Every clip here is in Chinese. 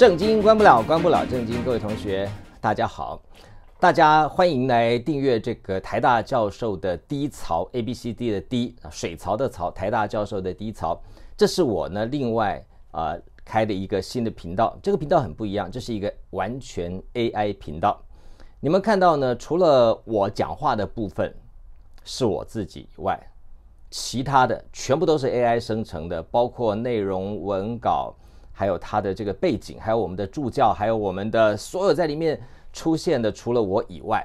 正经关不了，关不了正经。各位同学，大家好，大家欢迎来订阅这个台大教授的低槽 A B C D 的低，水槽的槽，台大教授的低槽。这是我呢另外啊开的一个新的频道，这个频道很不一样，这是一个完全 AI 频道。你们看到呢，除了我讲话的部分是我自己以外，其他的全部都是 AI 生成的，包括内容、文稿。还有它的这个背景，还有我们的助教，还有我们的所有在里面出现的，除了我以外，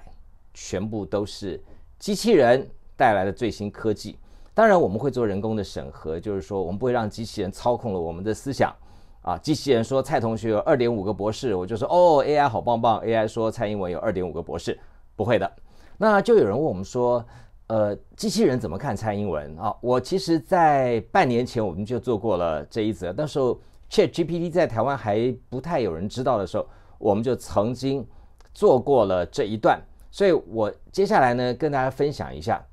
全部都是机器人带来的最新科技。当然，我们会做人工的审核，就是说我们不会让机器人操控了我们的思想啊。机器人说蔡同学有二点五个博士，我就说哦，AI 好棒棒。AI 说蔡英文有二点五个博士，不会的。那就有人问我们说，呃，机器人怎么看蔡英文啊？我其实，在半年前我们就做过了这一则，那时候。Chat GPT 在台湾还不太有人知道的时候，我们就曾经做过了这一段，所以我接下来呢跟大家分享一下，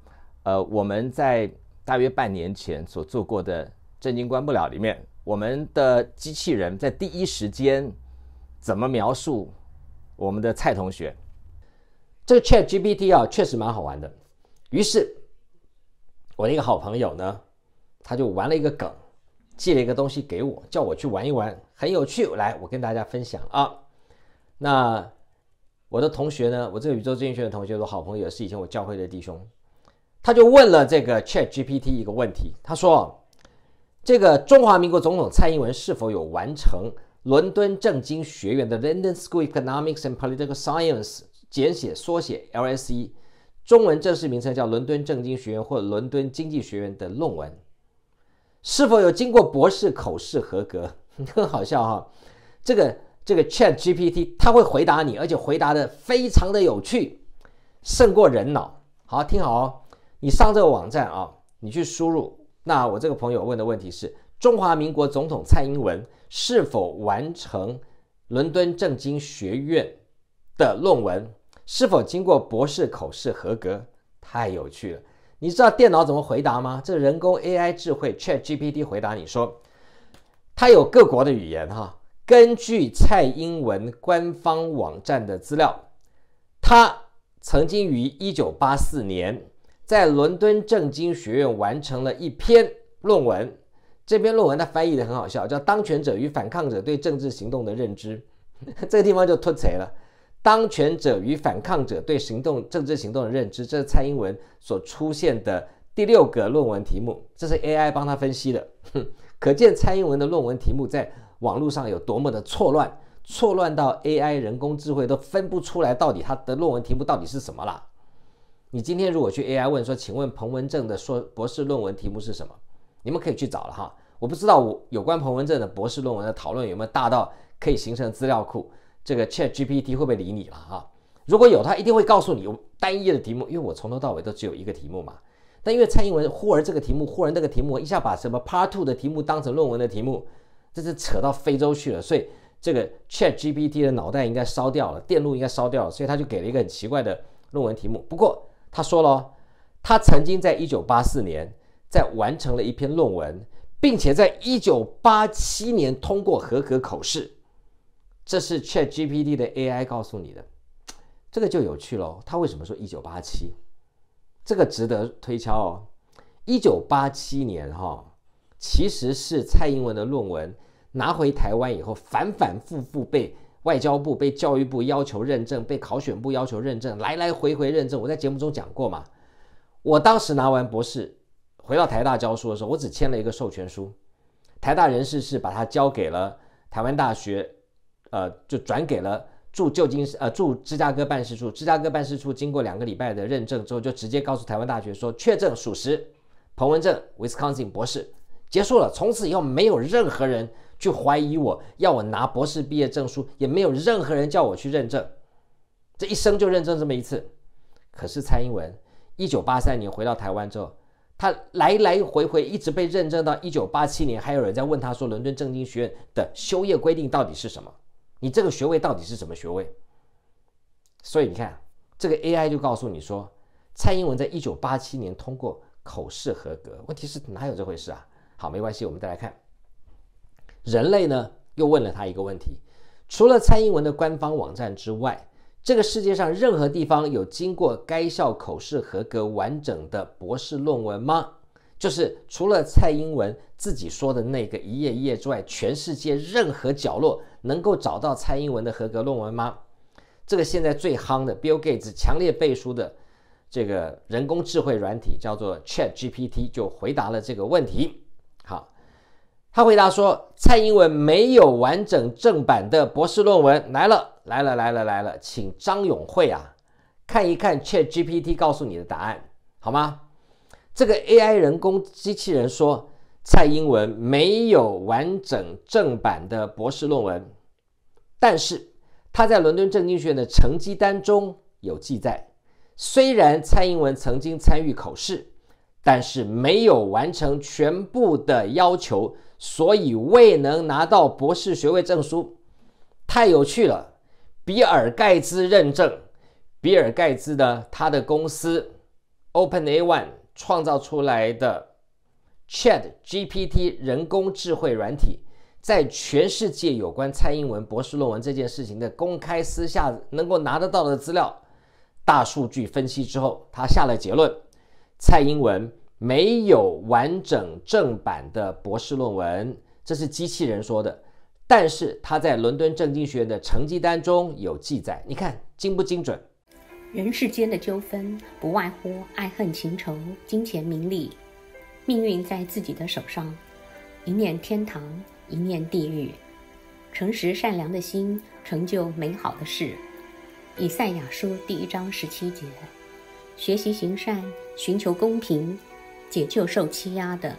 呃，我们在大约半年前所做过的“震惊关不了”里面，我们的机器人在第一时间怎么描述我们的蔡同学。这个 Chat GPT 啊，确实蛮好玩的。于是，我的一个好朋友呢，他就玩了一个梗。寄了一个东西给我，叫我去玩一玩，很有趣。来，我跟大家分享啊。那我的同学呢？我这个宇宙资讯学的同学，我好朋友，是以前我教会的弟兄。他就问了这个 Chat GPT 一个问题，他说：“这个中华民国总统蔡英文是否有完成伦敦政经学院的 London School Economics and Political Science 简写缩写 LSE，中文正式名称叫伦敦政经学院或伦敦经济学院的论文？”是否有经过博士口试合格？很好笑哈，这个这个 Chat GPT 它会回答你，而且回答的非常的有趣，胜过人脑。好，听好哦，你上这个网站啊，你去输入。那我这个朋友问的问题是：中华民国总统蔡英文是否完成伦敦政经学院的论文？是否经过博士口试合格？太有趣了。你知道电脑怎么回答吗？这人工 AI 智慧 ChatGPT 回答你说，它有各国的语言哈。根据蔡英文官方网站的资料，他曾经于1984年在伦敦政经学院完成了一篇论文。这篇论文他翻译的很好笑，叫《当权者与反抗者对政治行动的认知》。这个地方就脱贼了。当权者与反抗者对行动政治行动的认知，这是蔡英文所出现的第六个论文题目，这是 AI 帮他分析的。哼可见蔡英文的论文题目在网络上有多么的错乱，错乱到 AI 人工智慧都分不出来到底他的论文题目到底是什么了。你今天如果去 AI 问说，请问彭文正的硕博士论文题目是什么？你们可以去找了哈。我不知道我有关彭文正的博士论文的讨论有没有大到可以形成资料库。这个 Chat GPT 会不会理你了哈？如果有，他一定会告诉你有单一的题目，因为我从头到尾都只有一个题目嘛。但因为蔡英文忽而这个题目，忽而那个题目，一下把什么 Part Two 的题目当成论文的题目，这是扯到非洲去了。所以这个 Chat GPT 的脑袋应该烧掉了，电路应该烧掉了，所以他就给了一个很奇怪的论文题目。不过他说了，他曾经在一九八四年在完成了一篇论文，并且在一九八七年通过合格口试。这是 Chat GPT 的 AI 告诉你的，这个就有趣喽。他为什么说一九八七？这个值得推敲哦。一九八七年哈，其实是蔡英文的论文拿回台湾以后，反反复复被外交部、被教育部要求认证，被考选部要求认证，来来回回认证。我在节目中讲过嘛。我当时拿完博士回到台大教书的时候，我只签了一个授权书，台大人事是把它交给了台湾大学。呃，就转给了驻旧金呃驻芝加哥办事处，芝加哥办事处经过两个礼拜的认证之后，就直接告诉台湾大学说确证属实，彭文正，Wisconsin 博士，结束了。从此以后，没有任何人去怀疑我要我拿博士毕业证书，也没有任何人叫我去认证，这一生就认证这么一次。可是蔡英文一九八三年回到台湾之后，他来来回回一直被认证到一九八七年，还有人在问他说伦敦政经学院的修业规定到底是什么？你这个学位到底是什么学位？所以你看，这个 AI 就告诉你说，蔡英文在一九八七年通过口试合格。问题是哪有这回事啊？好，没关系，我们再来看，人类呢又问了他一个问题，除了蔡英文的官方网站之外，这个世界上任何地方有经过该校口试合格完整的博士论文吗？就是除了蔡英文自己说的那个一页一页之外，全世界任何角落能够找到蔡英文的合格论文吗？这个现在最夯的 Bill Gates 强烈背书的这个人工智慧软体叫做 Chat GPT 就回答了这个问题。好。他回答说：“蔡英文没有完整正版的博士论文。”来了，来了，来了，来了，请张永慧啊，看一看 Chat GPT 告诉你的答案，好吗？这个 AI 人工机器人说，蔡英文没有完整正版的博士论文，但是他在伦敦政经学院的成绩单中有记载，虽然蔡英文曾经参与口试，但是没有完成全部的要求。所以未能拿到博士学位证书，太有趣了。比尔盖茨认证，比尔盖茨的他的公司 OpenAI 创造出来的 Chat GPT 人工智慧软体，在全世界有关蔡英文博士论文这件事情的公开私下能够拿得到的资料，大数据分析之后，他下了结论：蔡英文。没有完整正版的博士论文，这是机器人说的。但是他在伦敦政经学院的成绩单中有记载，你看精不精准？人世间的纠纷不外乎爱恨情仇、金钱名利，命运在自己的手上，一念天堂，一念地狱。诚实善良的心成就美好的事。以赛亚书第一章十七节：学习行善，寻求公平。解救受欺压的，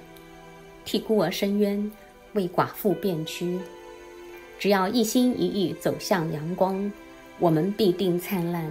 替孤儿伸冤，为寡妇辩屈。只要一心一意走向阳光，我们必定灿烂。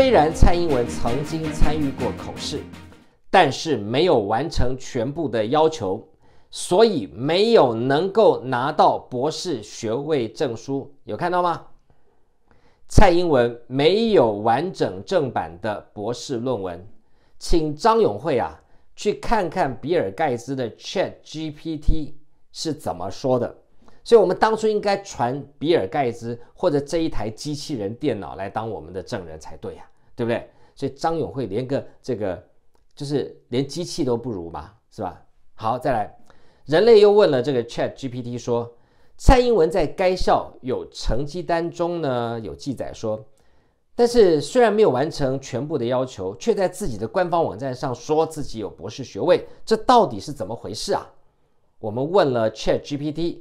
虽然蔡英文曾经参与过口试，但是没有完成全部的要求，所以没有能够拿到博士学位证书。有看到吗？蔡英文没有完整正版的博士论文，请张永会啊去看看比尔盖茨的 Chat GPT 是怎么说的。所以，我们当初应该传比尔盖茨或者这一台机器人电脑来当我们的证人才对呀，对不对？所以张永会连个这个就是连机器都不如嘛，是吧？好，再来，人类又问了这个 Chat GPT 说，蔡英文在该校有成绩单中呢有记载说，但是虽然没有完成全部的要求，却在自己的官方网站上说自己有博士学位，这到底是怎么回事啊？我们问了 Chat GPT。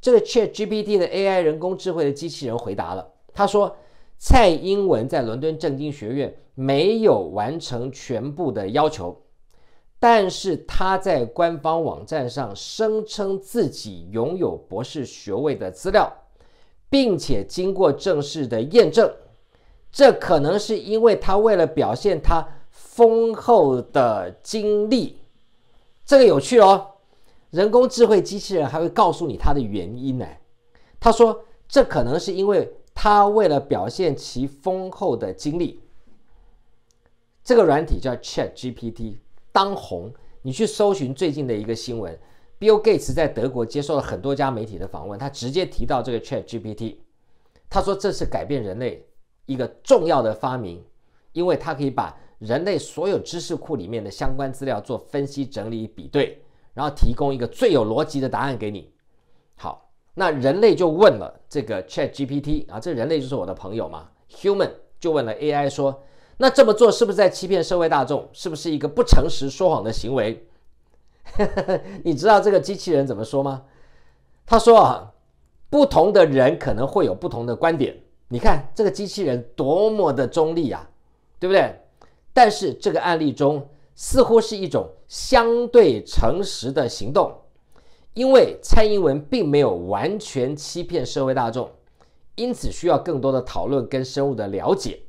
这个 Chat GPT 的 AI 人工智慧的机器人回答了，他说：“蔡英文在伦敦政经学院没有完成全部的要求，但是他在官方网站上声称自己拥有博士学位的资料，并且经过正式的验证，这可能是因为他为了表现他丰厚的经历。这个有趣哦。”人工智慧机器人还会告诉你它的原因呢。他说，这可能是因为他为了表现其丰厚的经历。这个软体叫 Chat GPT，当红。你去搜寻最近的一个新闻，Bill Gates 在德国接受了很多家媒体的访问，他直接提到这个 Chat GPT。他说这是改变人类一个重要的发明，因为它可以把人类所有知识库里面的相关资料做分析、整理、比对。然后提供一个最有逻辑的答案给你。那人类就问了这个 Chat GPT 啊，这人类就是我的朋友嘛，Human 就问了 AI 说：“那这么做是不是在欺骗社会大众？是不是一个不诚实说谎的行为？” 你知道这个机器人怎么说吗？他说啊，不同的人可能会有不同的观点。你看这个机器人多么的中立啊，对不对？但是这个案例中。似乎是一种相对诚实的行动，因为蔡英文并没有完全欺骗社会大众，因此需要更多的讨论跟深入的了解。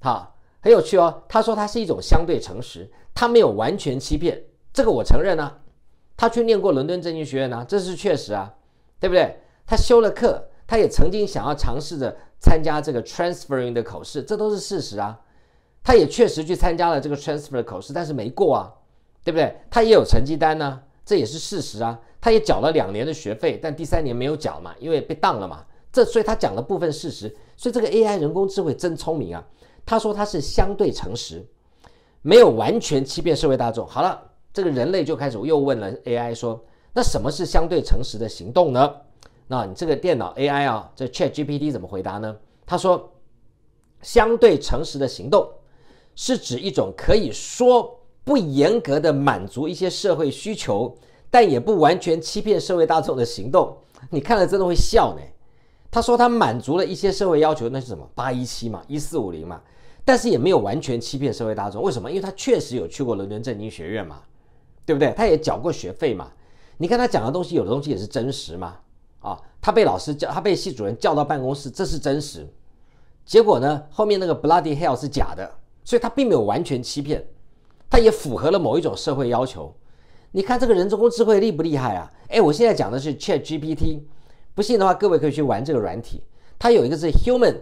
好，很有趣哦。他说他是一种相对诚实，他没有完全欺骗，这个我承认啊。他去念过伦敦政经学院呢，这是确实啊，对不对？他修了课，他也曾经想要尝试着参加这个 transferring 的考试，这都是事实啊。他也确实去参加了这个 transfer 的考试，但是没过啊，对不对？他也有成绩单呢，这也是事实啊。他也缴了两年的学费，但第三年没有缴嘛，因为被当了嘛。这所以他讲了部分事实，所以这个 AI 人工智慧真聪明啊。他说他是相对诚实，没有完全欺骗社会大众。好了，这个人类就开始又问了 AI 说，那什么是相对诚实的行动呢？那你这个电脑 AI 啊，这 ChatGPT 怎么回答呢？他说，相对诚实的行动。是指一种可以说不严格的满足一些社会需求，但也不完全欺骗社会大众的行动。你看了真的会笑呢。他说他满足了一些社会要求，那是什么？八一七嘛，一四五零嘛，但是也没有完全欺骗社会大众。为什么？因为他确实有去过伦敦政经学院嘛，对不对？他也缴过学费嘛。你看他讲的东西，有的东西也是真实嘛。啊，他被老师叫，他被系主任叫到办公室，这是真实。结果呢，后面那个 bloody hell 是假的。所以他并没有完全欺骗，他也符合了某一种社会要求。你看这个人工智慧厉不厉害啊？哎，我现在讲的是 Chat GPT，不信的话，各位可以去玩这个软体。它有一个是 Human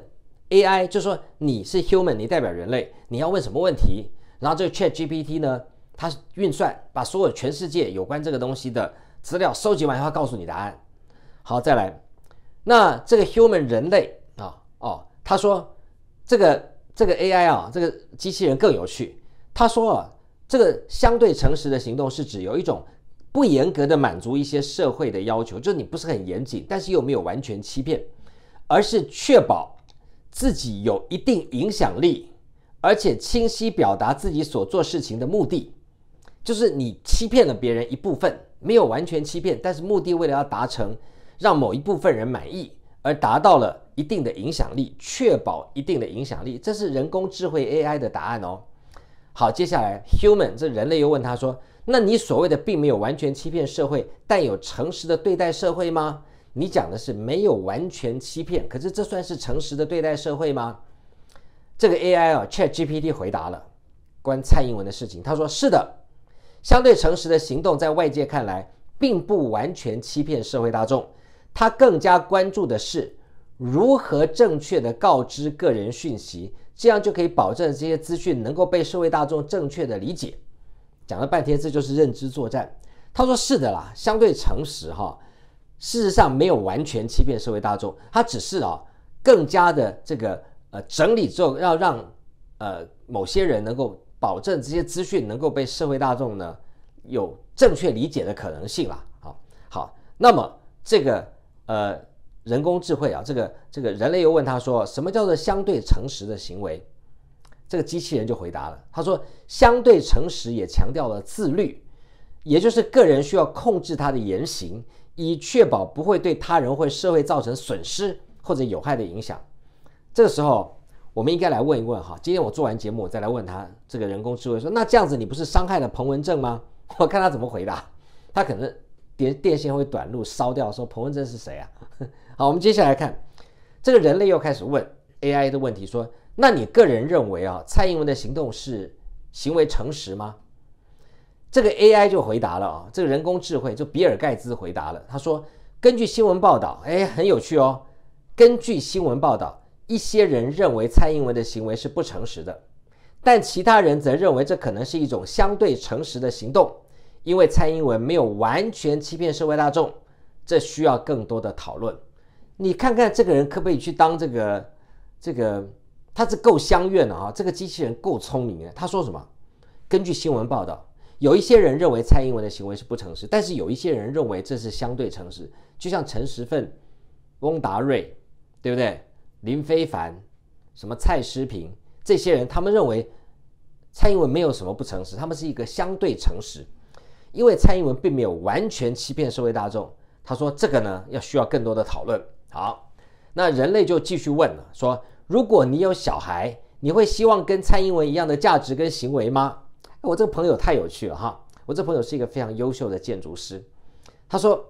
AI，就说你是 Human，你代表人类，你要问什么问题，然后这个 Chat GPT 呢，它运算把所有全世界有关这个东西的资料收集完以后，告诉你答案。好，再来，那这个 Human 人类啊，哦，他说这个。这个 AI 啊，这个机器人更有趣。他说啊，这个相对诚实的行动是指有一种不严格的满足一些社会的要求，就是你不是很严谨，但是又没有完全欺骗，而是确保自己有一定影响力，而且清晰表达自己所做事情的目的。就是你欺骗了别人一部分，没有完全欺骗，但是目的为了要达成让某一部分人满意。而达到了一定的影响力，确保一定的影响力，这是人工智慧 AI 的答案哦。好，接下来 Human 这人类又问他说：“那你所谓的并没有完全欺骗社会，但有诚实的对待社会吗？你讲的是没有完全欺骗，可是这算是诚实的对待社会吗？”这个 AI 啊，Chat GPT 回答了关蔡英文的事情。他说：“是的，相对诚实的行动在外界看来并不完全欺骗社会大众。他更加关注的是如何正确的告知个人讯息，这样就可以保证这些资讯能够被社会大众正确的理解。”讲了半天，这就是认知作战。他说：“是的啦，相对诚实哈，事实上没有完全欺骗社会大众，他只是啊更加的这个。”呃，整理之后要让呃某些人能够保证这些资讯能够被社会大众呢有正确理解的可能性啦。好，好，那么这个呃人工智慧啊，这个这个人类又问他说，什么叫做相对诚实的行为？这个机器人就回答了，他说，相对诚实也强调了自律，也就是个人需要控制他的言行，以确保不会对他人或社会造成损失或者有害的影响。这个时候，我们应该来问一问哈。今天我做完节目，我再来问他这个人工智慧说：“那这样子你不是伤害了彭文正吗？” 我看他怎么回答。他可能电电线会短路烧掉，说彭文正是谁啊？好，我们接下来看这个人类又开始问 AI 的问题说：“那你个人认为啊，蔡英文的行动是行为诚实吗？”这个 AI 就回答了啊，这个人工智慧就比尔盖茨回答了，他说：“根据新闻报道，哎，很有趣哦。根据新闻报道。”一些人认为蔡英文的行为是不诚实的，但其他人则认为这可能是一种相对诚实的行动，因为蔡英文没有完全欺骗社会大众，这需要更多的讨论。你看看这个人可不可以去当这个这个？他是够相怨的啊！这个机器人够聪明的。他说什么？根据新闻报道，有一些人认为蔡英文的行为是不诚实，但是有一些人认为这是相对诚实，就像陈时奋、翁达瑞，对不对？林非凡、什么蔡诗平这些人，他们认为蔡英文没有什么不诚实，他们是一个相对诚实，因为蔡英文并没有完全欺骗社会大众。他说这个呢，要需要更多的讨论。好，那人类就继续问了，说如果你有小孩，你会希望跟蔡英文一样的价值跟行为吗？我这个朋友太有趣了哈，我这朋友是一个非常优秀的建筑师，他说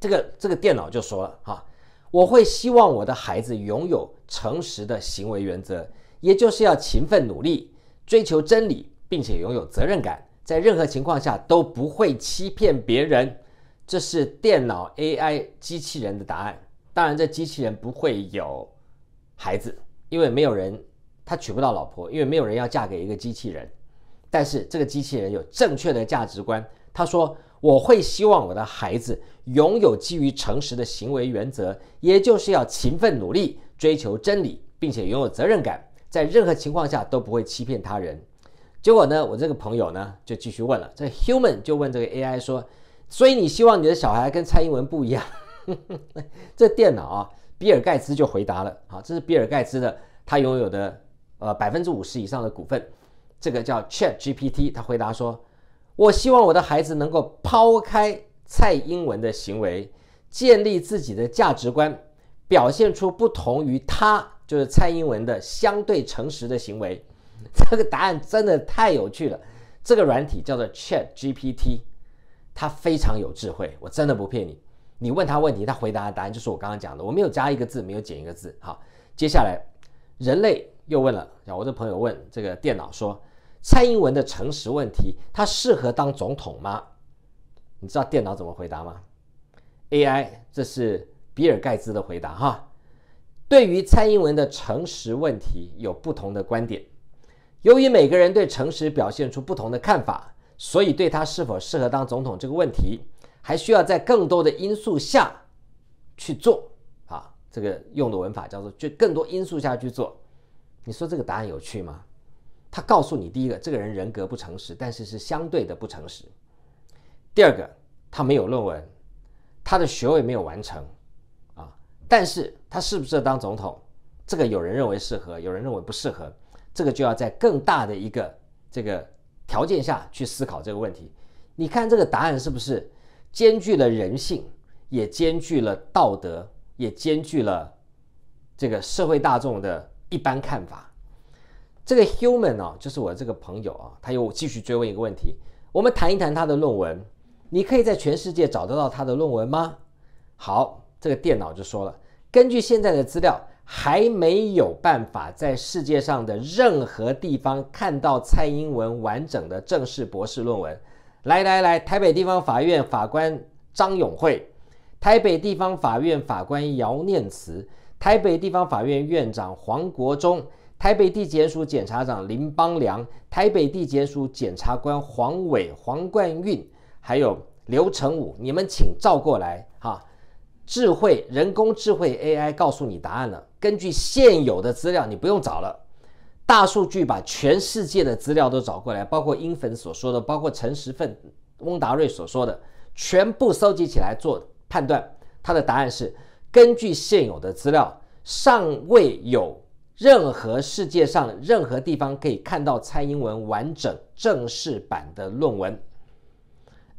这个这个电脑就说了哈。我会希望我的孩子拥有诚实的行为原则，也就是要勤奋努力，追求真理，并且拥有责任感，在任何情况下都不会欺骗别人。这是电脑 AI 机器人的答案。当然，这机器人不会有孩子，因为没有人他娶不到老婆，因为没有人要嫁给一个机器人。但是这个机器人有正确的价值观。他说：“我会希望我的孩子。”拥有基于诚实的行为原则，也就是要勤奋努力，追求真理，并且拥有责任感，在任何情况下都不会欺骗他人。结果呢，我这个朋友呢就继续问了，这 human 就问这个 AI 说：“所以你希望你的小孩跟蔡英文不一样？” 这电脑啊，比尔盖茨就回答了：“好，这是比尔盖茨的，他拥有的呃百分之五十以上的股份，这个叫 Chat GPT。”他回答说：“我希望我的孩子能够抛开。”蔡英文的行为，建立自己的价值观，表现出不同于他，就是蔡英文的相对诚实的行为。这个答案真的太有趣了。这个软体叫做 Chat GPT，他非常有智慧，我真的不骗你。你问他问题，他回答的答案就是我刚刚讲的，我没有加一个字，没有减一个字。好，接下来人类又问了，我的朋友问这个电脑说，蔡英文的诚实问题，他适合当总统吗？你知道电脑怎么回答吗？AI，这是比尔盖茨的回答哈。对于蔡英文的诚实问题有不同的观点，由于每个人对诚实表现出不同的看法，所以对他是否适合当总统这个问题，还需要在更多的因素下去做啊。这个用的文法叫做就更多因素下去做。你说这个答案有趣吗？他告诉你，第一个，这个人人格不诚实，但是是相对的不诚实。第二个，他没有论文，他的学位没有完成，啊，但是他适不适合当总统？这个有人认为适合，有人认为不适合，这个就要在更大的一个这个条件下去思考这个问题。你看这个答案是不是兼具了人性，也兼具了道德，也兼具了这个社会大众的一般看法？这个 human 哦，就是我这个朋友啊，他又继续追问一个问题，我们谈一谈他的论文。你可以在全世界找得到他的论文吗？好，这个电脑就说了，根据现在的资料，还没有办法在世界上的任何地方看到蔡英文完整的正式博士论文。来来来，台北地方法院法官张永慧，台北地方法院法官姚念慈，台北地方法院院长黄国忠，台北地检署检察长林邦良，台北地检署检察官黄伟、黄冠运，还有刘成武，你们请照过来哈。智慧人工智慧 AI 告诉你答案了。根据现有的资料，你不用找了。大数据把全世界的资料都找过来，包括英粉所说的，包括陈时奋、翁达瑞所说的，全部收集起来做判断。他的答案是：根据现有的资料，尚未有任何世界上任何地方可以看到蔡英文完整正式版的论文。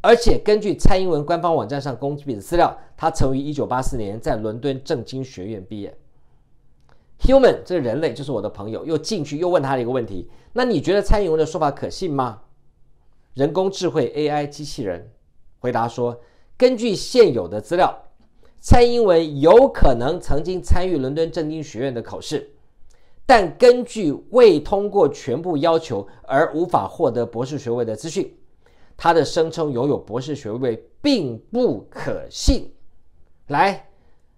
而且根据蔡英文官方网站上公布的资料，他曾于一九八四年在伦敦政经学院毕业。Human 这人类就是我的朋友，又进去又问他的一个问题：那你觉得蔡英文的说法可信吗？人工智慧 AI 机器人回答说：根据现有的资料，蔡英文有可能曾经参与伦敦政经学院的考试，但根据未通过全部要求而无法获得博士学位的资讯。他的声称拥有博士学位并不可信。来，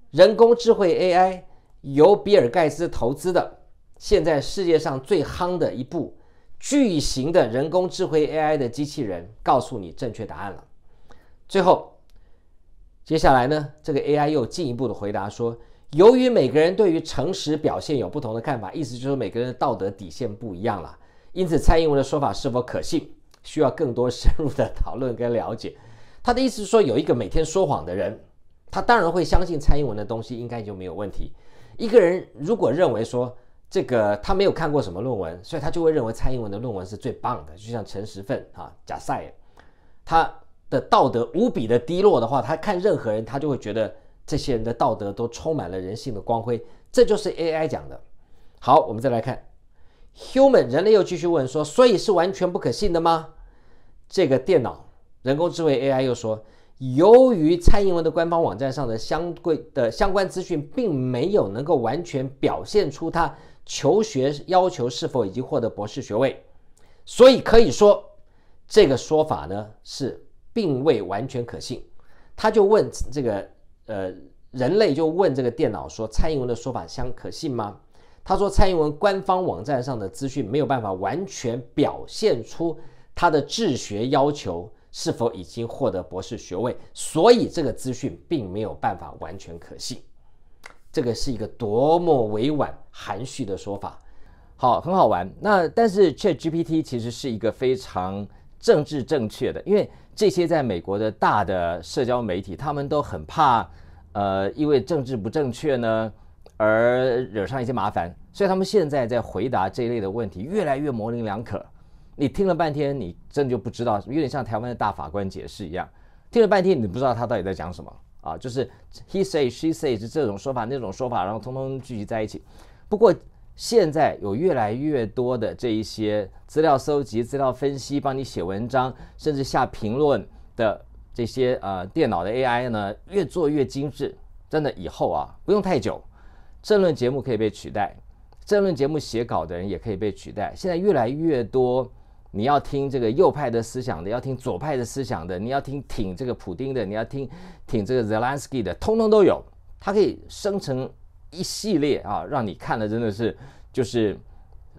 人工智慧 AI 由比尔盖茨投资的，现在世界上最夯的一部巨型的人工智慧 AI 的机器人，告诉你正确答案了。最后，接下来呢，这个 AI 又进一步的回答说，由于每个人对于诚实表现有不同的看法，意思就是每个人的道德底线不一样了，因此蔡英文的说法是否可信？需要更多深入的讨论跟了解。他的意思是说，有一个每天说谎的人，他当然会相信蔡英文的东西，应该就没有问题。一个人如果认为说这个他没有看过什么论文，所以他就会认为蔡英文的论文是最棒的，就像陈时奋啊、贾赛，他的道德无比的低落的话，他看任何人，他就会觉得这些人的道德都充满了人性的光辉。这就是 AI 讲的。好，我们再来看 Human 人类又继续问说，所以是完全不可信的吗？这个电脑人工智慧 AI 又说，由于蔡英文的官方网站上的相关的相关资讯，并没有能够完全表现出他求学要求是否已经获得博士学位，所以可以说这个说法呢是并未完全可信。他就问这个呃人类就问这个电脑说，蔡英文的说法相可信吗？他说，蔡英文官方网站上的资讯没有办法完全表现出。他的治学要求是否已经获得博士学位？所以这个资讯并没有办法完全可信。这个是一个多么委婉含蓄的说法。好，很好玩。那但是 Chat GPT 其实是一个非常政治正确的，因为这些在美国的大的社交媒体，他们都很怕，呃，因为政治不正确呢而惹上一些麻烦，所以他们现在在回答这一类的问题越来越模棱两可。你听了半天，你真的就不知道，有点像台湾的大法官解释一样，听了半天你不知道他到底在讲什么啊？就是 he say she say 是这种说法那种说法，然后通通聚集在一起。不过现在有越来越多的这一些资料搜集、资料分析、帮你写文章，甚至下评论的这些呃电脑的 AI 呢，越做越精致。真的以后啊，不用太久，政论节目可以被取代，政论节目写稿的人也可以被取代。现在越来越多。你要听这个右派的思想的，要听左派的思想的，你要听挺这个普丁的，你要听挺这个 Zelensky 的，通通都有。它可以生成一系列啊，让你看的真的是就是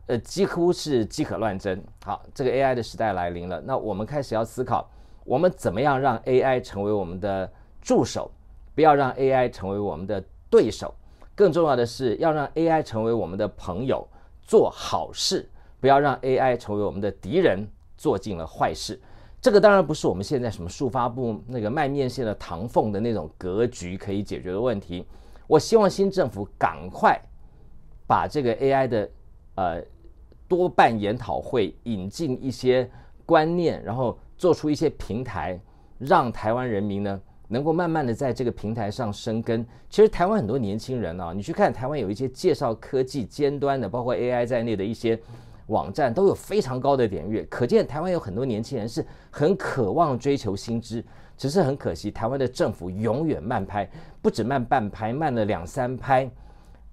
呃几乎是饥渴乱真。好，这个 AI 的时代来临了，那我们开始要思考，我们怎么样让 AI 成为我们的助手，不要让 AI 成为我们的对手。更重要的是，要让 AI 成为我们的朋友，做好事。不要让 AI 成为我们的敌人，做尽了坏事。这个当然不是我们现在什么速发部那个卖面线的唐凤的那种格局可以解决的问题。我希望新政府赶快把这个 AI 的呃多办研讨会，引进一些观念，然后做出一些平台，让台湾人民呢能够慢慢的在这个平台上生根。其实台湾很多年轻人啊，你去看台湾有一些介绍科技尖端的，包括 AI 在内的一些。网站都有非常高的点阅，可见台湾有很多年轻人是很渴望追求新知，只是很可惜，台湾的政府永远慢拍，不止慢半拍，慢了两三拍。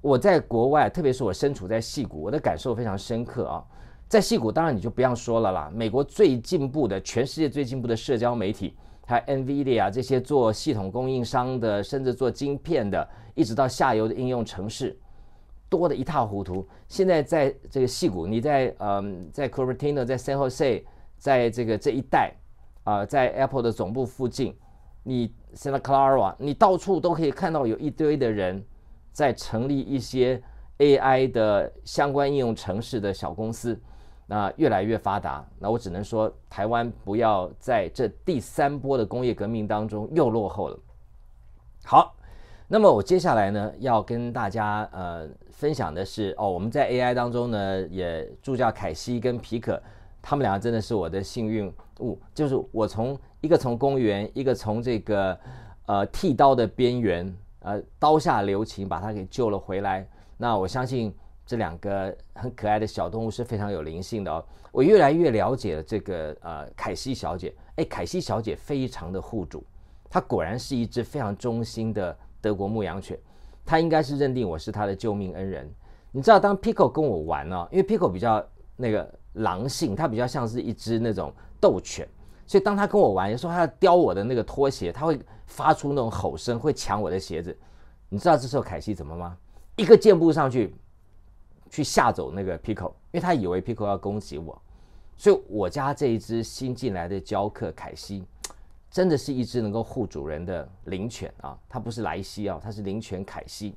我在国外，特别是我身处在戏谷，我的感受非常深刻啊。在戏谷，当然你就不要说了啦。美国最进步的，全世界最进步的社交媒体，还有 NVIDIA 这些做系统供应商的，甚至做晶片的，一直到下游的应用城市，多的一塌糊涂。现在在这个戏谷，你在嗯，在 Cupertino，在 San Jose，在这个这一带啊，在 Apple 的总部附近，你 Santa Clara，你到处都可以看到有一堆的人在成立一些 AI 的相关应用城市的小公司。那越来越发达，那我只能说，台湾不要在这第三波的工业革命当中又落后了。好，那么我接下来呢，要跟大家呃分享的是，哦，我们在 AI 当中呢，也助教凯西跟皮可，他们两个真的是我的幸运物，就是我从一个从公园，一个从这个呃剃刀的边缘，呃刀下留情，把他给救了回来。那我相信。这两个很可爱的小动物是非常有灵性的哦。我越来越了解了这个呃凯西小姐，哎，凯西小姐非常的护主，她果然是一只非常忠心的德国牧羊犬，他应该是认定我是他的救命恩人。你知道，当 Pico 跟我玩呢，因为 Pico 比较那个狼性，它比较像是一只那种斗犬，所以当他跟我玩，有时候他要叼我的那个拖鞋，他会发出那种吼声，会抢我的鞋子。你知道这时候凯西怎么吗？一个箭步上去。去吓走那个 Pico，因为他以为 Pico 要攻击我，所以我家这一只新进来的教客凯西，真的是一只能够护主人的灵犬啊！它不是莱西啊，它是灵犬凯西。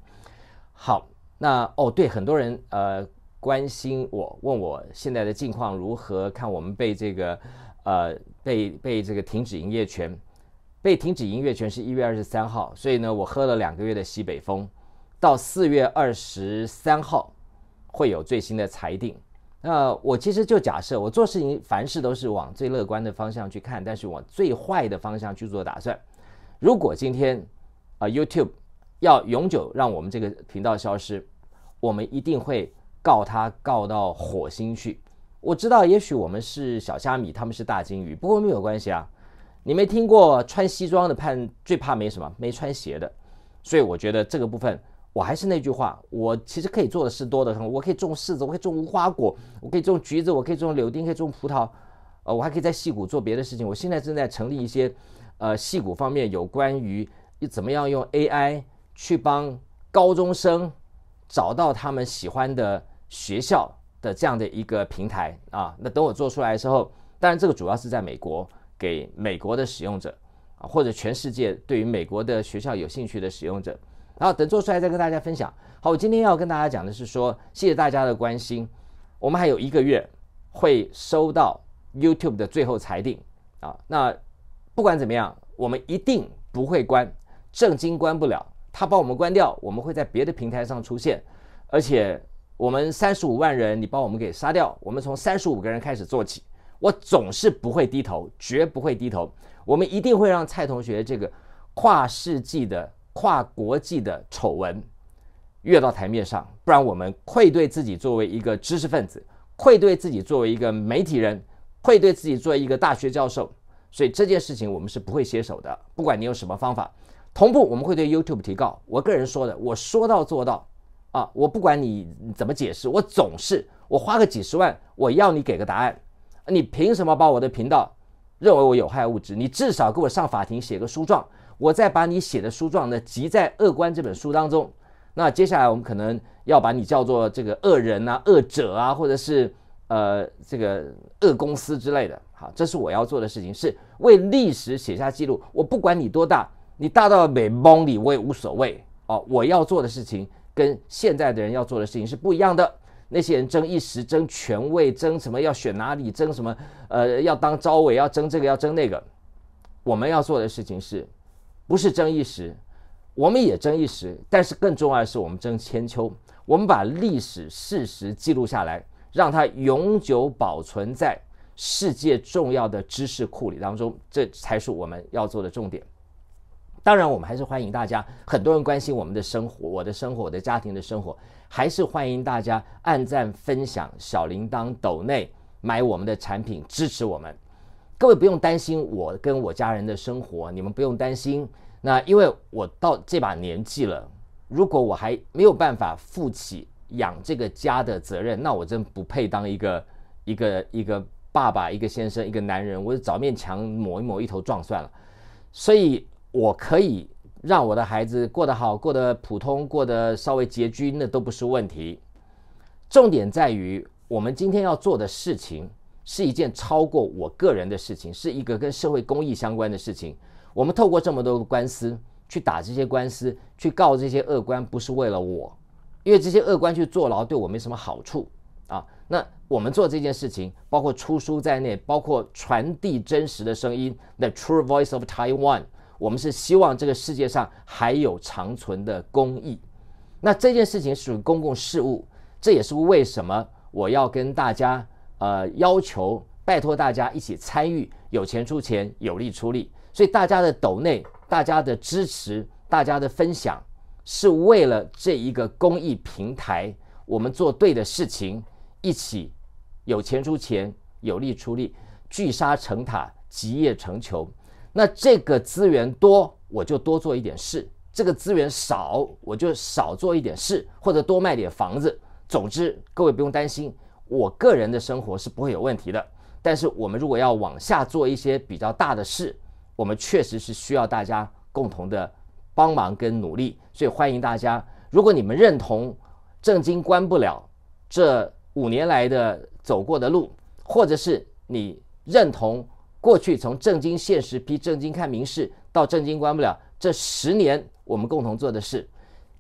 好，那哦对，很多人呃关心我，问我现在的近况如何，看我们被这个呃被被这个停止营业权，被停止营业权是一月二十三号，所以呢，我喝了两个月的西北风，到四月二十三号。会有最新的裁定。那我其实就假设，我做事情凡事都是往最乐观的方向去看，但是往最坏的方向去做打算。如果今天啊 YouTube 要永久让我们这个频道消失，我们一定会告他告到火星去。我知道，也许我们是小虾米，他们是大金鱼，不过没有关系啊。你没听过穿西装的判最怕没什么，没穿鞋的。所以我觉得这个部分。我还是那句话，我其实可以做的事多得很。我可以种柿子，我可以种无花果，我可以种橘子，我可以种柳丁，可以种葡萄，呃，我还可以在戏谷做别的事情。我现在正在成立一些，呃，戏谷方面有关于怎么样用 AI 去帮高中生找到他们喜欢的学校的这样的一个平台啊。那等我做出来的时候，当然这个主要是在美国给美国的使用者啊，或者全世界对于美国的学校有兴趣的使用者。然后等做出来再跟大家分享。好，我今天要跟大家讲的是说，谢谢大家的关心。我们还有一个月会收到 YouTube 的最后裁定啊。那不管怎么样，我们一定不会关，正经关不了。他把我们关掉，我们会在别的平台上出现。而且我们三十五万人，你把我们给杀掉，我们从三十五个人开始做起。我总是不会低头，绝不会低头。我们一定会让蔡同学这个跨世纪的。跨国际的丑闻跃到台面上，不然我们愧对自己作为一个知识分子，愧对自己作为一个媒体人，愧对自己作为一个大学教授。所以这件事情我们是不会携手的。不管你有什么方法，同步我们会对 YouTube 提告。我个人说的，我说到做到啊！我不管你怎么解释，我总是我花个几十万，我要你给个答案。你凭什么把我的频道认为我有害物质？你至少给我上法庭写个诉状。我再把你写的书状呢集在《恶官》这本书当中。那接下来我们可能要把你叫做这个恶人啊、恶者啊，或者是呃这个恶公司之类的。好，这是我要做的事情，是为历史写下记录。我不管你多大，你大到美蒙里我也无所谓哦。我要做的事情跟现在的人要做的事情是不一样的。那些人争一时、争权位、争什么要选哪里、争什么呃要当招委、要争这个要争那个，我们要做的事情是。不是争一时，我们也争一时，但是更重要的是，我们争千秋。我们把历史事实记录下来，让它永久保存在世界重要的知识库里当中，这才是我们要做的重点。当然，我们还是欢迎大家，很多人关心我们的生活，我的生活，我的家庭的生活，还是欢迎大家按赞、分享、小铃铛、抖内买我们的产品，支持我们。各位不用担心我跟我家人的生活，你们不用担心。那因为我到这把年纪了，如果我还没有办法负起养这个家的责任，那我真不配当一个一个一个爸爸，一个先生，一个男人。我就找面墙抹一抹，一头撞算了。所以，我可以让我的孩子过得好，过得普通，过得稍微拮据，那都不是问题。重点在于，我们今天要做的事情是一件超过我个人的事情，是一个跟社会公益相关的事情。我们透过这么多的官司去打这些官司，去告这些恶官，不是为了我，因为这些恶官去坐牢对我没什么好处啊。那我们做这件事情，包括出书在内，包括传递真实的声音，The True Voice of Taiwan。我们是希望这个世界上还有长存的公益。那这件事情属于公共事务，这也是为什么我要跟大家呃要求，拜托大家一起参与，有钱出钱，有力出力。所以大家的抖内，大家的支持，大家的分享，是为了这一个公益平台，我们做对的事情。一起有钱出钱，有力出力，聚沙成塔，集腋成裘。那这个资源多，我就多做一点事；这个资源少，我就少做一点事，或者多卖点房子。总之，各位不用担心，我个人的生活是不会有问题的。但是，我们如果要往下做一些比较大的事，我们确实是需要大家共同的帮忙跟努力。所以，欢迎大家，如果你们认同正经关不了这。五年来的走过的路，或者是你认同过去从正经现实批正经看民事到正经关不了这十年我们共同做的事，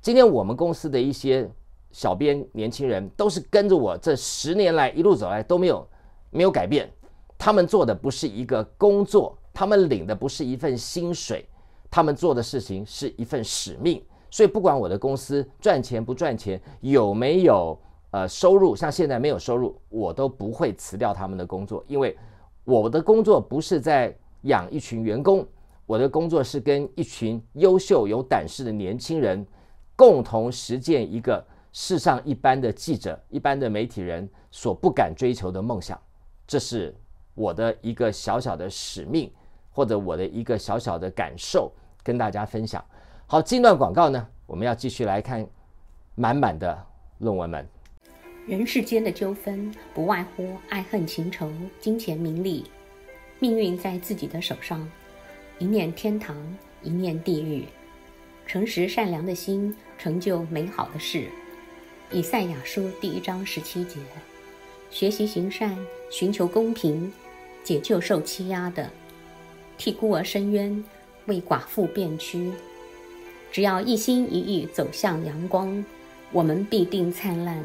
今天我们公司的一些小编年轻人都是跟着我这十年来一路走来都没有没有改变，他们做的不是一个工作，他们领的不是一份薪水，他们做的事情是一份使命，所以不管我的公司赚钱不赚钱，有没有。呃，收入像现在没有收入，我都不会辞掉他们的工作，因为我的工作不是在养一群员工，我的工作是跟一群优秀有胆识的年轻人共同实践一个世上一般的记者、一般的媒体人所不敢追求的梦想，这是我的一个小小的使命，或者我的一个小小的感受，跟大家分享。好，这段广告呢，我们要继续来看满满的论文们。人世间的纠纷，不外乎爱恨情仇、金钱名利。命运在自己的手上，一念天堂，一念地狱。诚实善良的心，成就美好的事。以赛亚书第一章十七节：学习行善，寻求公平，解救受欺压的，替孤儿伸冤，为寡妇辩屈。只要一心一意走向阳光，我们必定灿烂。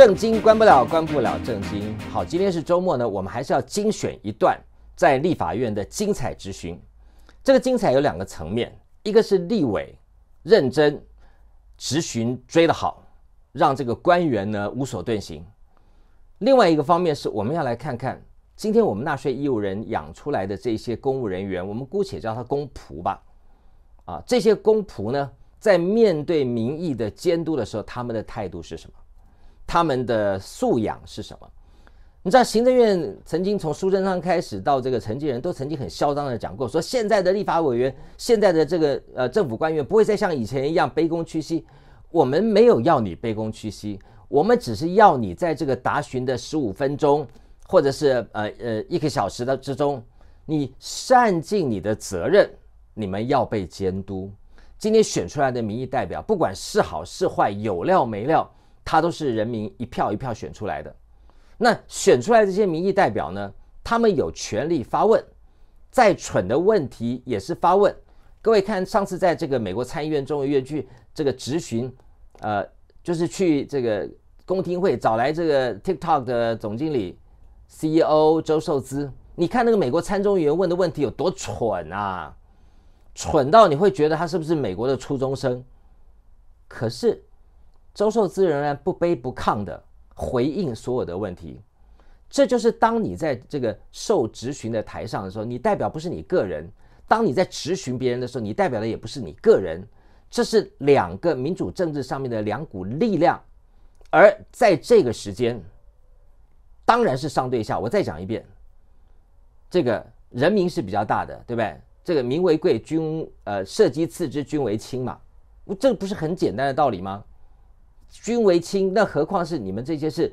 正经关不了，关不了正经。好，今天是周末呢，我们还是要精选一段在立法院的精彩质询。这个精彩有两个层面，一个是立委认真质询追得好，让这个官员呢无所遁形；另外一个方面是我们要来看看今天我们纳税义务人养出来的这些公务人员，我们姑且叫他公仆吧。啊，这些公仆呢，在面对民意的监督的时候，他们的态度是什么？他们的素养是什么？你知道，行政院曾经从苏贞昌开始到这个陈继仁，都曾经很嚣张的讲过，说现在的立法委员，现在的这个呃政府官员不会再像以前一样卑躬屈膝。我们没有要你卑躬屈膝，我们只是要你在这个答询的十五分钟，或者是呃呃一个小时的之中，你善尽你的责任。你们要被监督。今天选出来的民意代表，不管是好是坏，有料没料。他都是人民一票一票选出来的，那选出来这些民意代表呢？他们有权利发问，再蠢的问题也是发问。各位看，上次在这个美国参议院众议院去这个质询，呃，就是去这个公听会找来这个 TikTok 的总经理 CEO 周受资，你看那个美国参众议员问的问题有多蠢啊？蠢到你会觉得他是不是美国的初中生？可是。周受资仍然不卑不亢的回应所有的问题，这就是当你在这个受质询的台上的时候，你代表不是你个人；当你在质询别人的时候，你代表的也不是你个人。这是两个民主政治上面的两股力量，而在这个时间，当然是上对下。我再讲一遍，这个人民是比较大的，对不对？这个民为贵，君呃社稷次之，君为轻嘛，这不是很简单的道理吗？君为轻，那何况是你们这些是，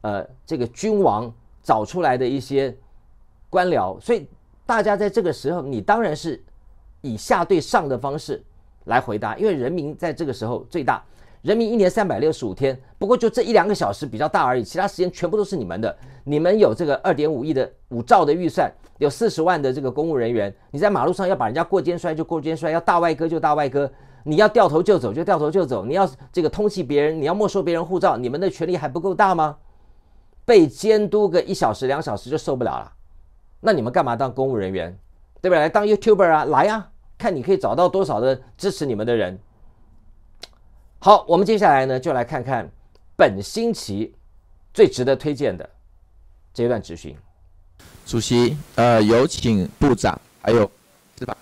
呃，这个君王找出来的一些官僚，所以大家在这个时候，你当然是以下对上的方式来回答，因为人民在这个时候最大，人民一年三百六十五天，不过就这一两个小时比较大而已，其他时间全部都是你们的。你们有这个二点五亿的五兆的预算，有四十万的这个公务人员，你在马路上要把人家过肩摔就过肩摔，要大外哥就大外哥。你要掉头就走就掉头就走，你要这个通缉别人，你要没收别人护照，你们的权利还不够大吗？被监督个一小时两小时就受不了了，那你们干嘛当公务人员，对不对？来当 YouTuber 啊，来呀，看你可以找到多少的支持你们的人。好，我们接下来呢就来看看本星期最值得推荐的这段质询。主席，呃，有请部长，还有是吧？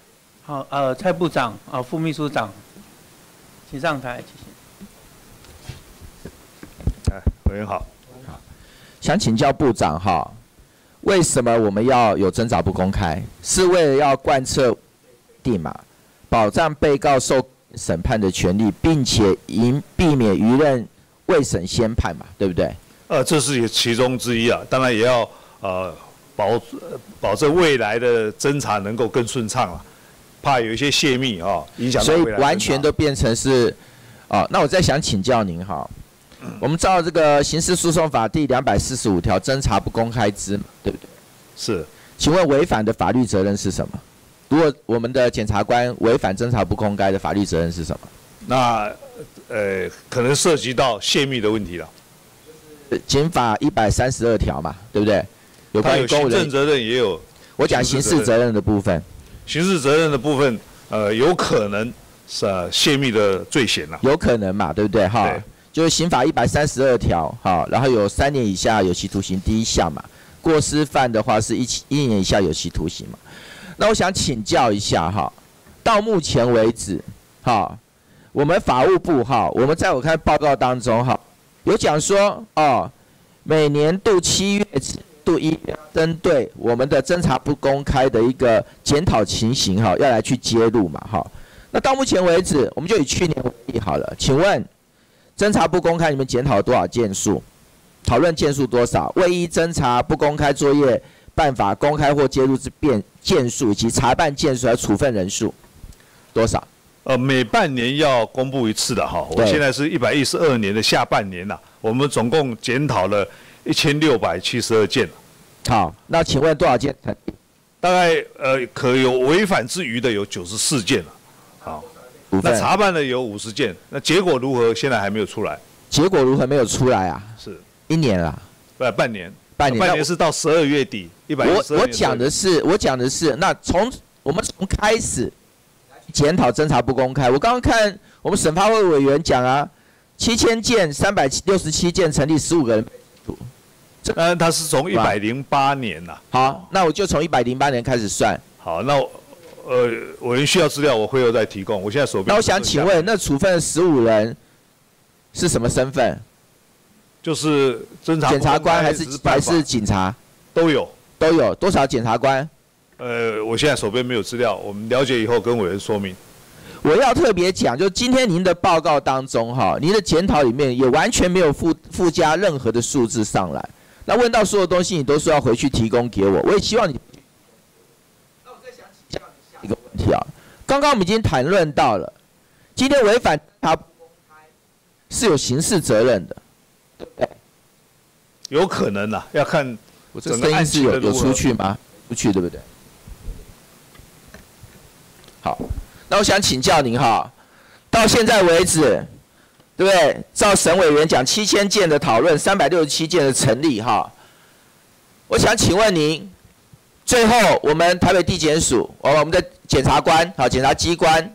好，呃，蔡部长，啊，副秘书长。请上台，谢谢。哎，委员好。好，想请教部长哈，为什么我们要有侦查不公开？是为了要贯彻定嘛，保障被告受审判的权利，并且应避免舆论未审先判嘛，对不对？呃，这是其中之一啊，当然也要呃保保证未来的侦查能够更顺畅了。怕有一些泄密啊，影响所以完全都变成是，啊，那我再想请教您哈，我们照这个刑事诉讼法第两百四十五条，侦查不公开之，对不对？是，请问违反的法律责任是什么？如果我们的检察官违反侦查不公开的法律责任是什么？那呃，可能涉及到泄密的问题了。刑法一百三十二条嘛，对不对？有关于行政责任也有，我讲刑事责任的部分。刑事责任的部分，呃，有可能是泄密的罪嫌呐。有可能嘛，对不对？哈，就是刑法一百三十二条，哈，然后有三年以下有期徒刑第一项嘛，过失犯的话是一一年以下有期徒刑嘛。那我想请教一下哈，到目前为止，哈，我们法务部哈，我们在我看报告当中哈，有讲说哦，每年度七月。度一针对我们的侦查不公开的一个检讨情形哈，要来去揭露嘛哈。那到目前为止，我们就以去年为例好了。请问，侦查不公开，你们检讨了多少件数？讨论件数多少？未依侦查不公开作业办法公开或揭露之变件数，以及查办件数和处分人数多少？呃，每半年要公布一次的哈。我现在是一百一十二年的下半年呐，我们总共检讨了。一千六百七十二件，好，那请问多少件？大概呃，可有违反之余的有九十四件了，好，那查办的有五十件，那结果如何？现在还没有出来。结果如何没有出来啊？是，一年了，呃，半年，半年。半年是到十二月底，一百我我讲的是，我讲的是，那从我们从开始检讨侦查不公开，我刚刚看我们审发会委员讲啊，七千件，三百六十七件成立十五个人。这他是从一百零八年呐。好，那我就从一百零八年开始算。好，那呃，委员需要资料，我会后再提供。我现在手边。那我想请问，那处分十五人是什么身份？就是侦查检察官还是还是警察？都有，都有多少检察官？呃，我现在手边没有资料，我们了解以后跟委员说明。我要特别讲，就今天您的报告当中哈，您的检讨里面也完全没有附附加任何的数字上来。那问到所有东西，你都说要回去提供给我。我也希望你。那我再想请教下一个问题啊。刚刚我们已经谈论到了，今天违反他不公开是有刑事责任的，对不对？有可能呐，要看我这个声音是有有出去吗？出去对不对？好，那我想请教您哈，到现在为止。对不对？照省委员讲，七千件的讨论，三百六十七件的成立，哈。我想请问您，最后我们台北地检署，我我们的检察官，好，检察机关，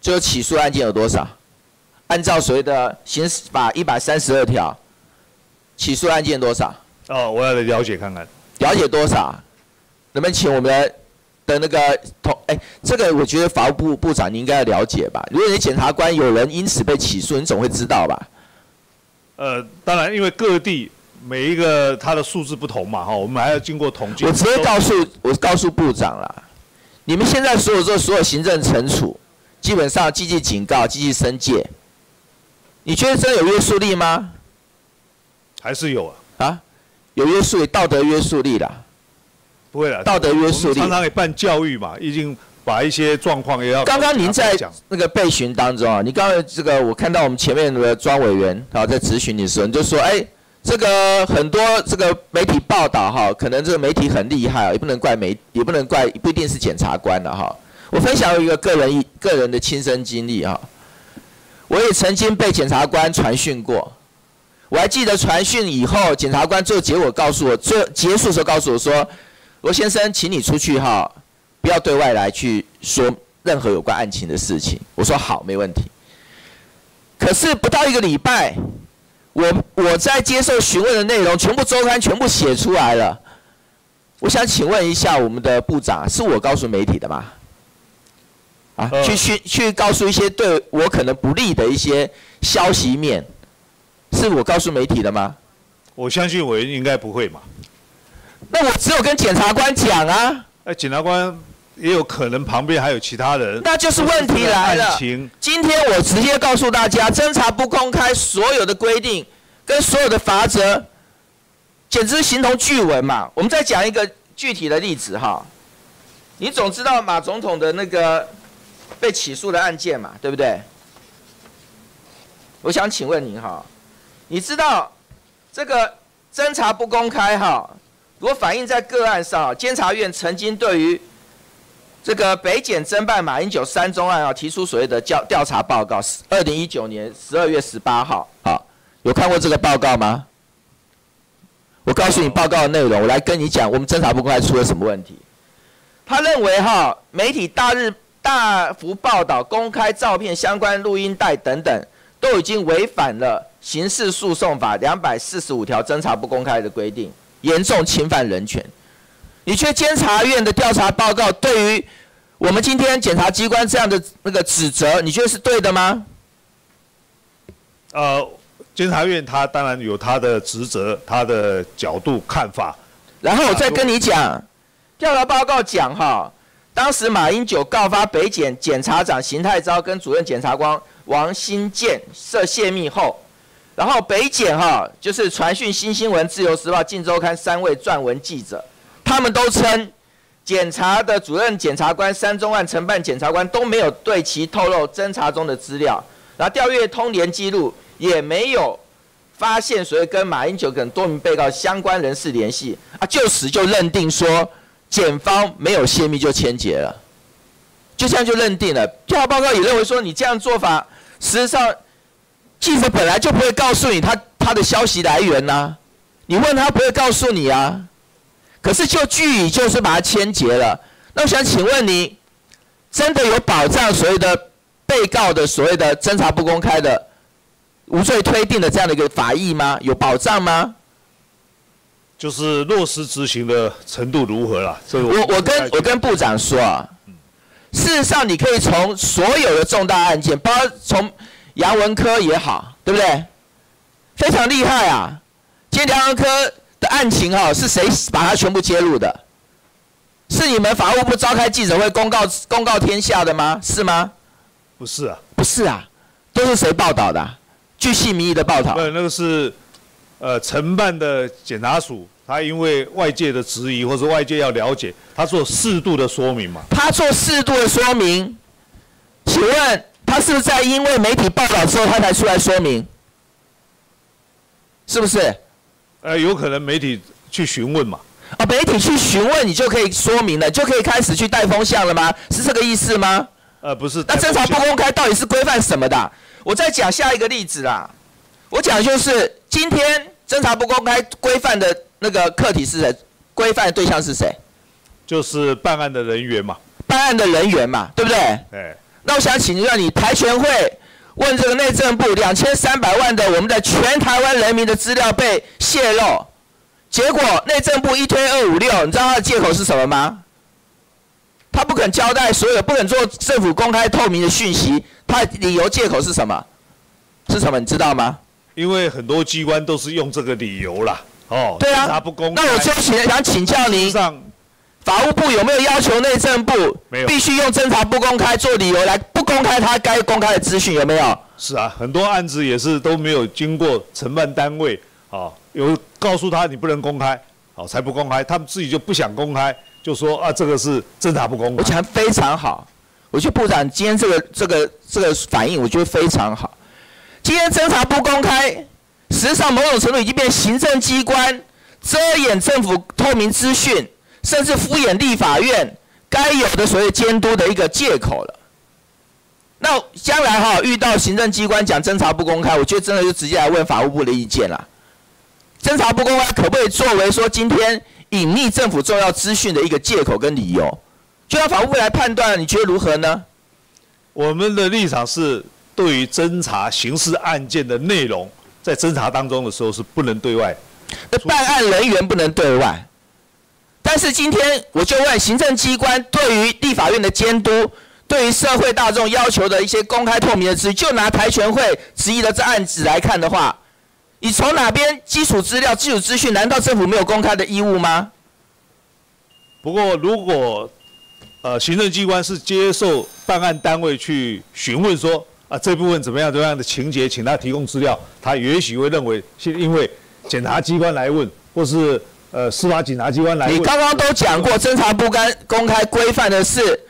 最后起诉案件有多少？按照所谓的刑法一百三十二条，起诉案件多少？哦，我要来了解看看。了解多少？能不能请我们的？的那个同哎，这个我觉得法务部部长你应该要了解吧？如果你检察官有人因此被起诉，你总会知道吧？呃，当然，因为各地每一个他的数字不同嘛，哈，我们还要经过统计。我直接告诉我告诉部长了，你们现在所有做所有行政惩处，基本上积极警告、积极申诫，你觉得这有约束力吗？还是有啊？啊，有约束力，道德约束力啦。不会了，道德约束力。常常也办教育嘛，已经把一些状况也要。刚刚您在那个备询当中啊，你刚才这个我看到我们前面的庄委员啊在咨询你的时候，你就说，哎，这个很多这个媒体报道哈，可能这个媒体很厉害啊，也不能怪媒，也不能怪，不一定是检察官的哈。我分享一个个人一个人的亲身经历啊，我也曾经被检察官传讯过，我还记得传讯以后，检察官最后结果告诉我，最结束的时候告诉我说。罗先生，请你出去哈，不要对外来去说任何有关案情的事情。我说好，没问题。可是不到一个礼拜，我我在接受询问的内容，全部周刊全部写出来了。我想请问一下我们的部长，是我告诉媒体的吗？啊，去去去告诉一些对我可能不利的一些消息面，是我告诉媒体的吗？我相信我应该不会嘛。那我只有跟检察官讲啊。哎，检察官也有可能旁边还有其他人。那就是问题来了。今天我直接告诉大家，侦查不公开所有的规定跟所有的法则，简直形同巨文嘛。我们再讲一个具体的例子哈。你总知道马总统的那个被起诉的案件嘛，对不对？我想请问您哈，你知道这个侦查不公开哈？如果反映在个案上，监察院曾经对于这个北检侦办马英九三宗案啊，提出所谓的调调查报告。二零一九年十二月十八号，好，有看过这个报告吗？我告诉你报告的内容，我来跟你讲，我们侦查不公开出了什么问题。他认为哈，媒体大日大幅报道、公开照片、相关录音带等等，都已经违反了刑事诉讼法两百四十五条侦查不公开的规定。严重侵犯人权，你觉得监察院的调查报告对于我们今天检察机关这样的那个指责，你觉得是对的吗？呃，监察院他当然有他的职责、他的角度看法。然后我再跟你讲，调查报告讲哈，当时马英九告发北检检察长邢泰昭跟主任检察官王新建涉泄密后。然后北检哈，就是传讯新新闻、自由时报、晋周刊三位撰文记者，他们都称，检察的主任检察官三中案承办检察官都没有对其透露侦查中的资料，然后调阅通联记录也没有发现所谓跟马英九等多名被告相关人士联系，啊，就此就认定说检方没有泄密就签结了，就这样就认定了。调查报告也认为说你这样做法，实际上。记者本来就不会告诉你他他的消息来源呐、你问他不会告诉你啊。可是就据以就是把它牵结了。那我想请问你，真的有保障所谓的被告的所谓的侦查不公开的无罪推定的这样的一个法益吗？有保障吗？就是落实执行的程度如何啦？这个我我跟我跟部长说啊，事实上你可以从所有的重大案件，包括从杨文科也好，对不对？非常厉害啊！今天杨文科的案情哈、是谁把它全部揭露的？是你们法务部召开记者会公告公告天下的吗？是吗？不是啊，不是啊，都是谁报道的啊、据细民意的报道那。那个是呃承办的检察署，他因为外界的质疑或者外界要了解，他做适度的说明嘛。他做适度的说明，请问他是不是在因为媒体报道之后他才出来说明？是不是？呃，有可能媒体去询问嘛。啊，媒体去询问你就可以说明了，就可以开始去带风向了吗？是这个意思吗？呃，不是。那侦查不公开到底是规范什么的啊？我再讲下一个例子啦。我讲就是今天侦查不公开规范的那个客体是谁？规范的对象是谁？就是办案的人员嘛。办案的人员嘛，对不对？哎，那我想请问你，台全会问这个内政部两千三百万的我们的全台湾人民的资料被泄露，结果内政部一推二五六，你知道他的借口是什么吗？他不肯交代所有，不肯做政府公开透明的讯息，他的理由借口是什么？是什么？你知道吗？因为很多机关都是用这个理由啦。哦，对啊不公。那我就请想请教您，上法务部有没有要求内政部必须用侦查不公开做理由来不公开他该公开的资讯？有没有？是啊，很多案子也是都没有经过承办单位啊，有告诉他你不能公开，好才不公开，他们自己就不想公开，就说啊这个是侦查不公开。我讲得非常好，我觉得部长今天这个这个这个反应，我觉得非常好。今天侦查不公开，实际上某种程度已经变行政机关遮掩政府透明资讯，甚至敷衍立法院该有的所谓监督的一个借口了。那将来哈遇到行政机关讲侦查不公开，我觉得真的就直接来问法务部的意见了。侦查不公开可不可以作为说今天隐匿政府重要资讯的一个借口跟理由？就让法务部来判断，你觉得如何呢？我们的立场是，对于侦查刑事案件的内容，在侦查当中的时候是不能对外。那办案人员不能对外，但是今天我就问行政机关对于立法院的监督，对于社会大众要求的一些公开透明的资，就拿台全会质疑的这案子来看的话，你从哪边基础资料、基础资讯，难道政府没有公开的义务吗？不过，如果呃行政机关是接受办案单位去询问说啊这部分怎么样怎么样的情节，请他提供资料，他也许会认为是因为检察机关来问，或是呃司法警察机关来。你刚刚都讲过，侦查不干公开规范的是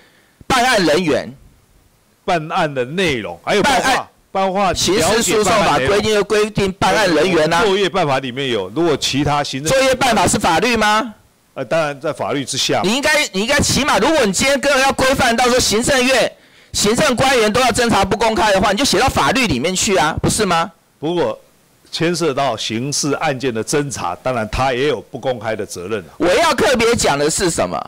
办案人员，办案的内容，还有办案括包括刑了解事诉讼法规定的规定办案人员呐、啊作业办法里面有，如果其他行政作业办法是法律吗？呃，当然在法律之下。你应该，你应该起码，如果你今天个人要规范到说行政院、行政官员都要侦查不公开的话，你就写到法律里面去啊，不是吗？不过牵涉到刑事案件的侦查，当然他也有不公开的责任啊我要特别讲的是什么？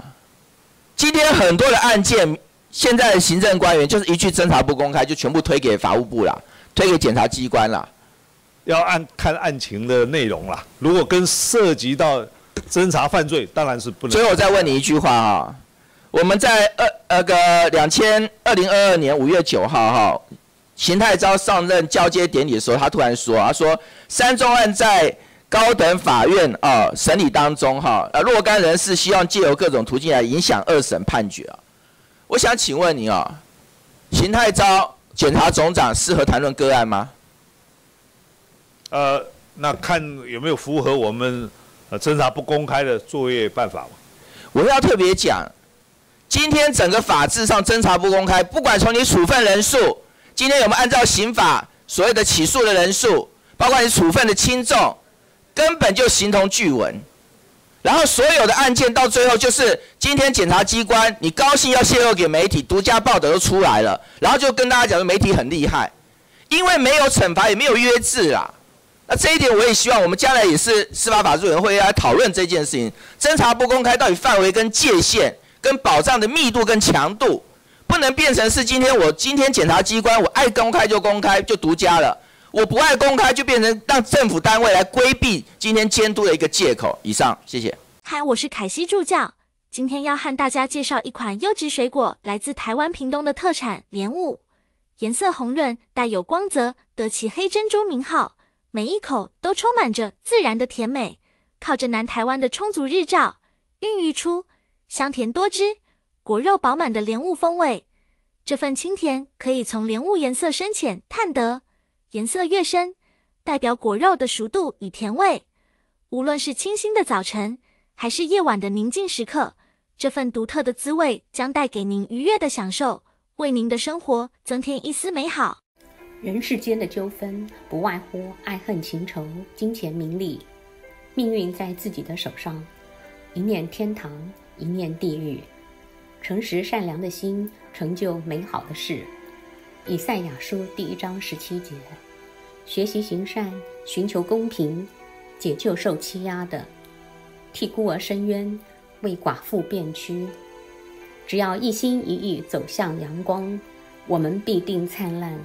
今天很多的案件，现在的行政官员就是一句侦查不公开，就全部推给法务部了，推给检察机关了。要按看案情的内容啦。如果跟涉及到侦查犯罪，当然是不能。所以我再问你一句话啊，我们在二那个两千二零二二年五月九号哈，邢太昭上任交接典礼的时候，他突然说，他说三中案在高等法院啊审理当中哈，呃若干人士希望借由各种途径来影响二审判决啊。我想请问你啊，邢太昭检察总长适合谈论个案吗？呃，那看有没有符合我们呃侦查不公开的作业办法嘛？我要特别讲，今天整个法制上侦查不公开，不管从你处分人数，今天我们按照刑法所谓的起诉的人数，包括你处分的轻重，根本就形同具文。然后所有的案件到最后就是今天检察机关你高兴要泄露给媒体，独家报道都出来了，然后就跟大家讲说媒体很厉害，因为没有惩罚，也没有约制啊。那这一点我也希望我们将来也是司法法制委员会来讨论这件事情。侦查不公开到底范围跟界限、跟保障的密度跟强度，不能变成是今天我今天检察机关我爱公开就公开就独家了，我不爱公开就变成让政府单位来规避今天监督的一个借口。以上，谢谢。嗨，我是凯西助教，今天要和大家介绍一款优质水果，来自台湾屏东的特产莲雾，颜色红润，带有光泽，得其黑珍珠名号。每一口都充满着自然的甜美，靠着南台湾的充足日照，孕育出香甜多汁、果肉饱满的莲雾风味。这份清甜可以从莲雾颜色深浅探得，颜色越深，代表果肉的熟度与甜味。无论是清新的早晨，还是夜晚的宁静时刻，这份独特的滋味将带给您愉悦的享受，为您的生活增添一丝美好。人世间的纠纷，不外乎爱恨情仇、金钱名利。命运在自己的手上，一念天堂，一念地狱。诚实善良的心，成就美好的事。以赛亚书第一章十七节：学习行善，寻求公平，解救受欺压的，替孤儿伸冤，为寡妇辩屈。只要一心一意走向阳光，我们必定灿烂。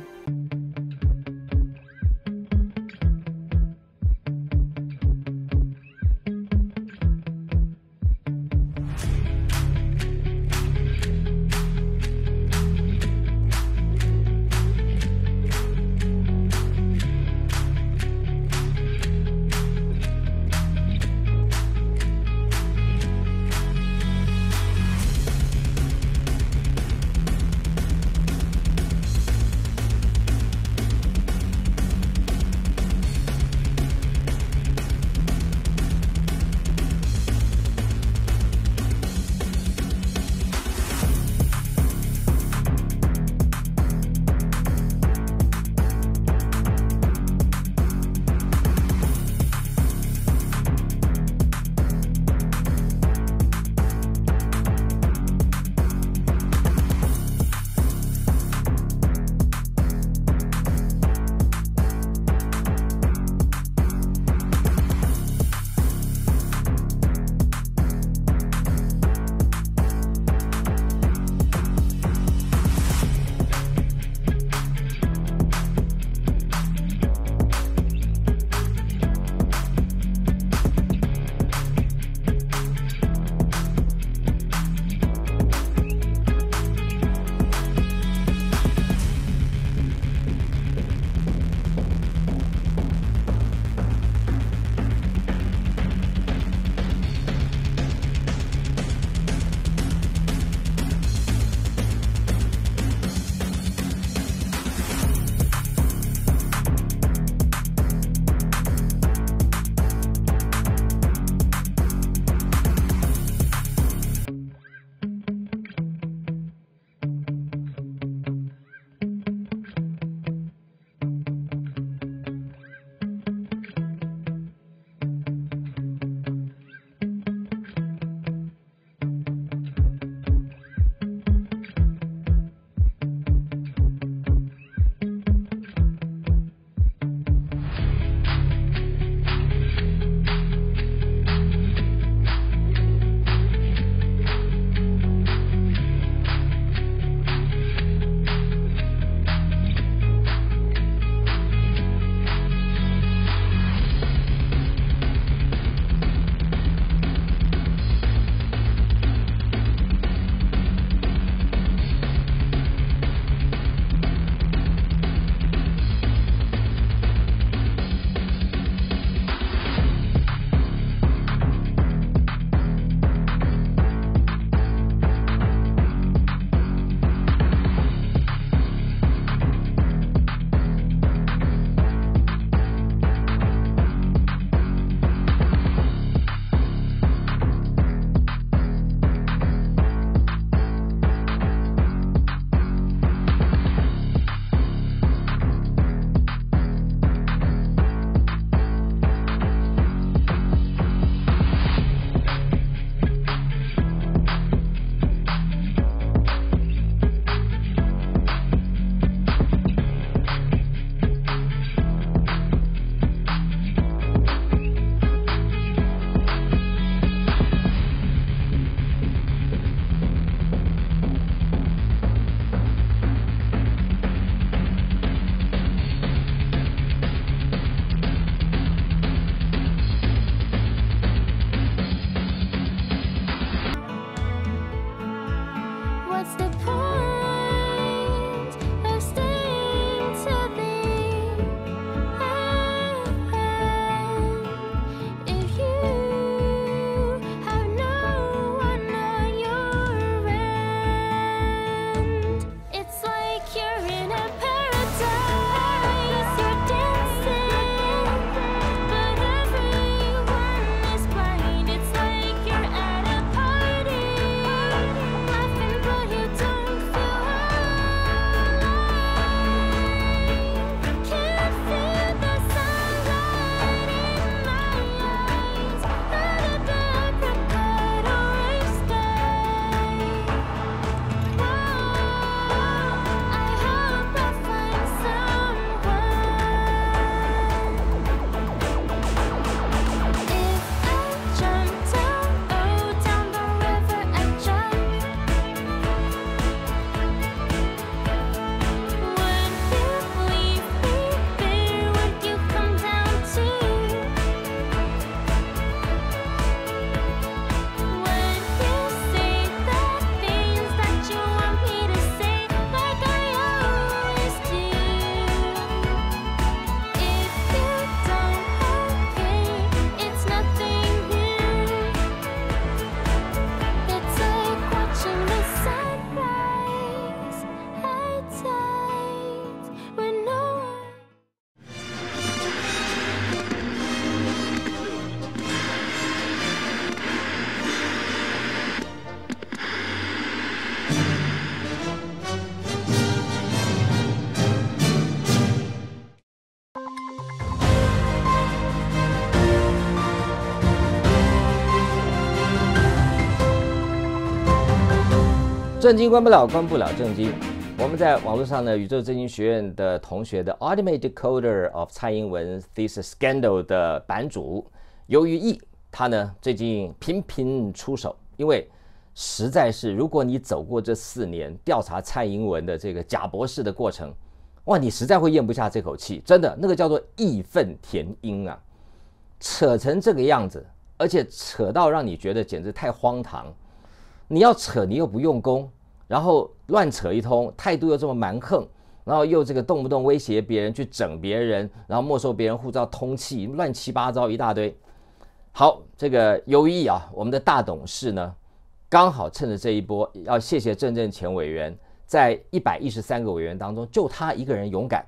震惊关不了，关不了震惊。我们在网络上呢，宇宙震惊学院的同学的 Ultimate Decoder of 蔡英文 This Scandal 的版主由于义，他呢最近频频出手，因为实在是，如果你走过这四年调查蔡英文的这个假博士的过程，哇，你实在会咽不下这口气，真的，那个叫做义愤填膺啊，扯成这个样子，而且扯到让你觉得简直太荒唐。你要扯，你又不用功，然后乱扯一通，态度又这么蛮横，然后又这个动不动威胁别人去整别人，然后没收别人护照、通气，乱七八糟一大堆。好，这个由于啊，我们的大董事呢，刚好趁着这一波，要谢谢郑正前委员，在一百一十三个委员当中，就他一个人勇敢，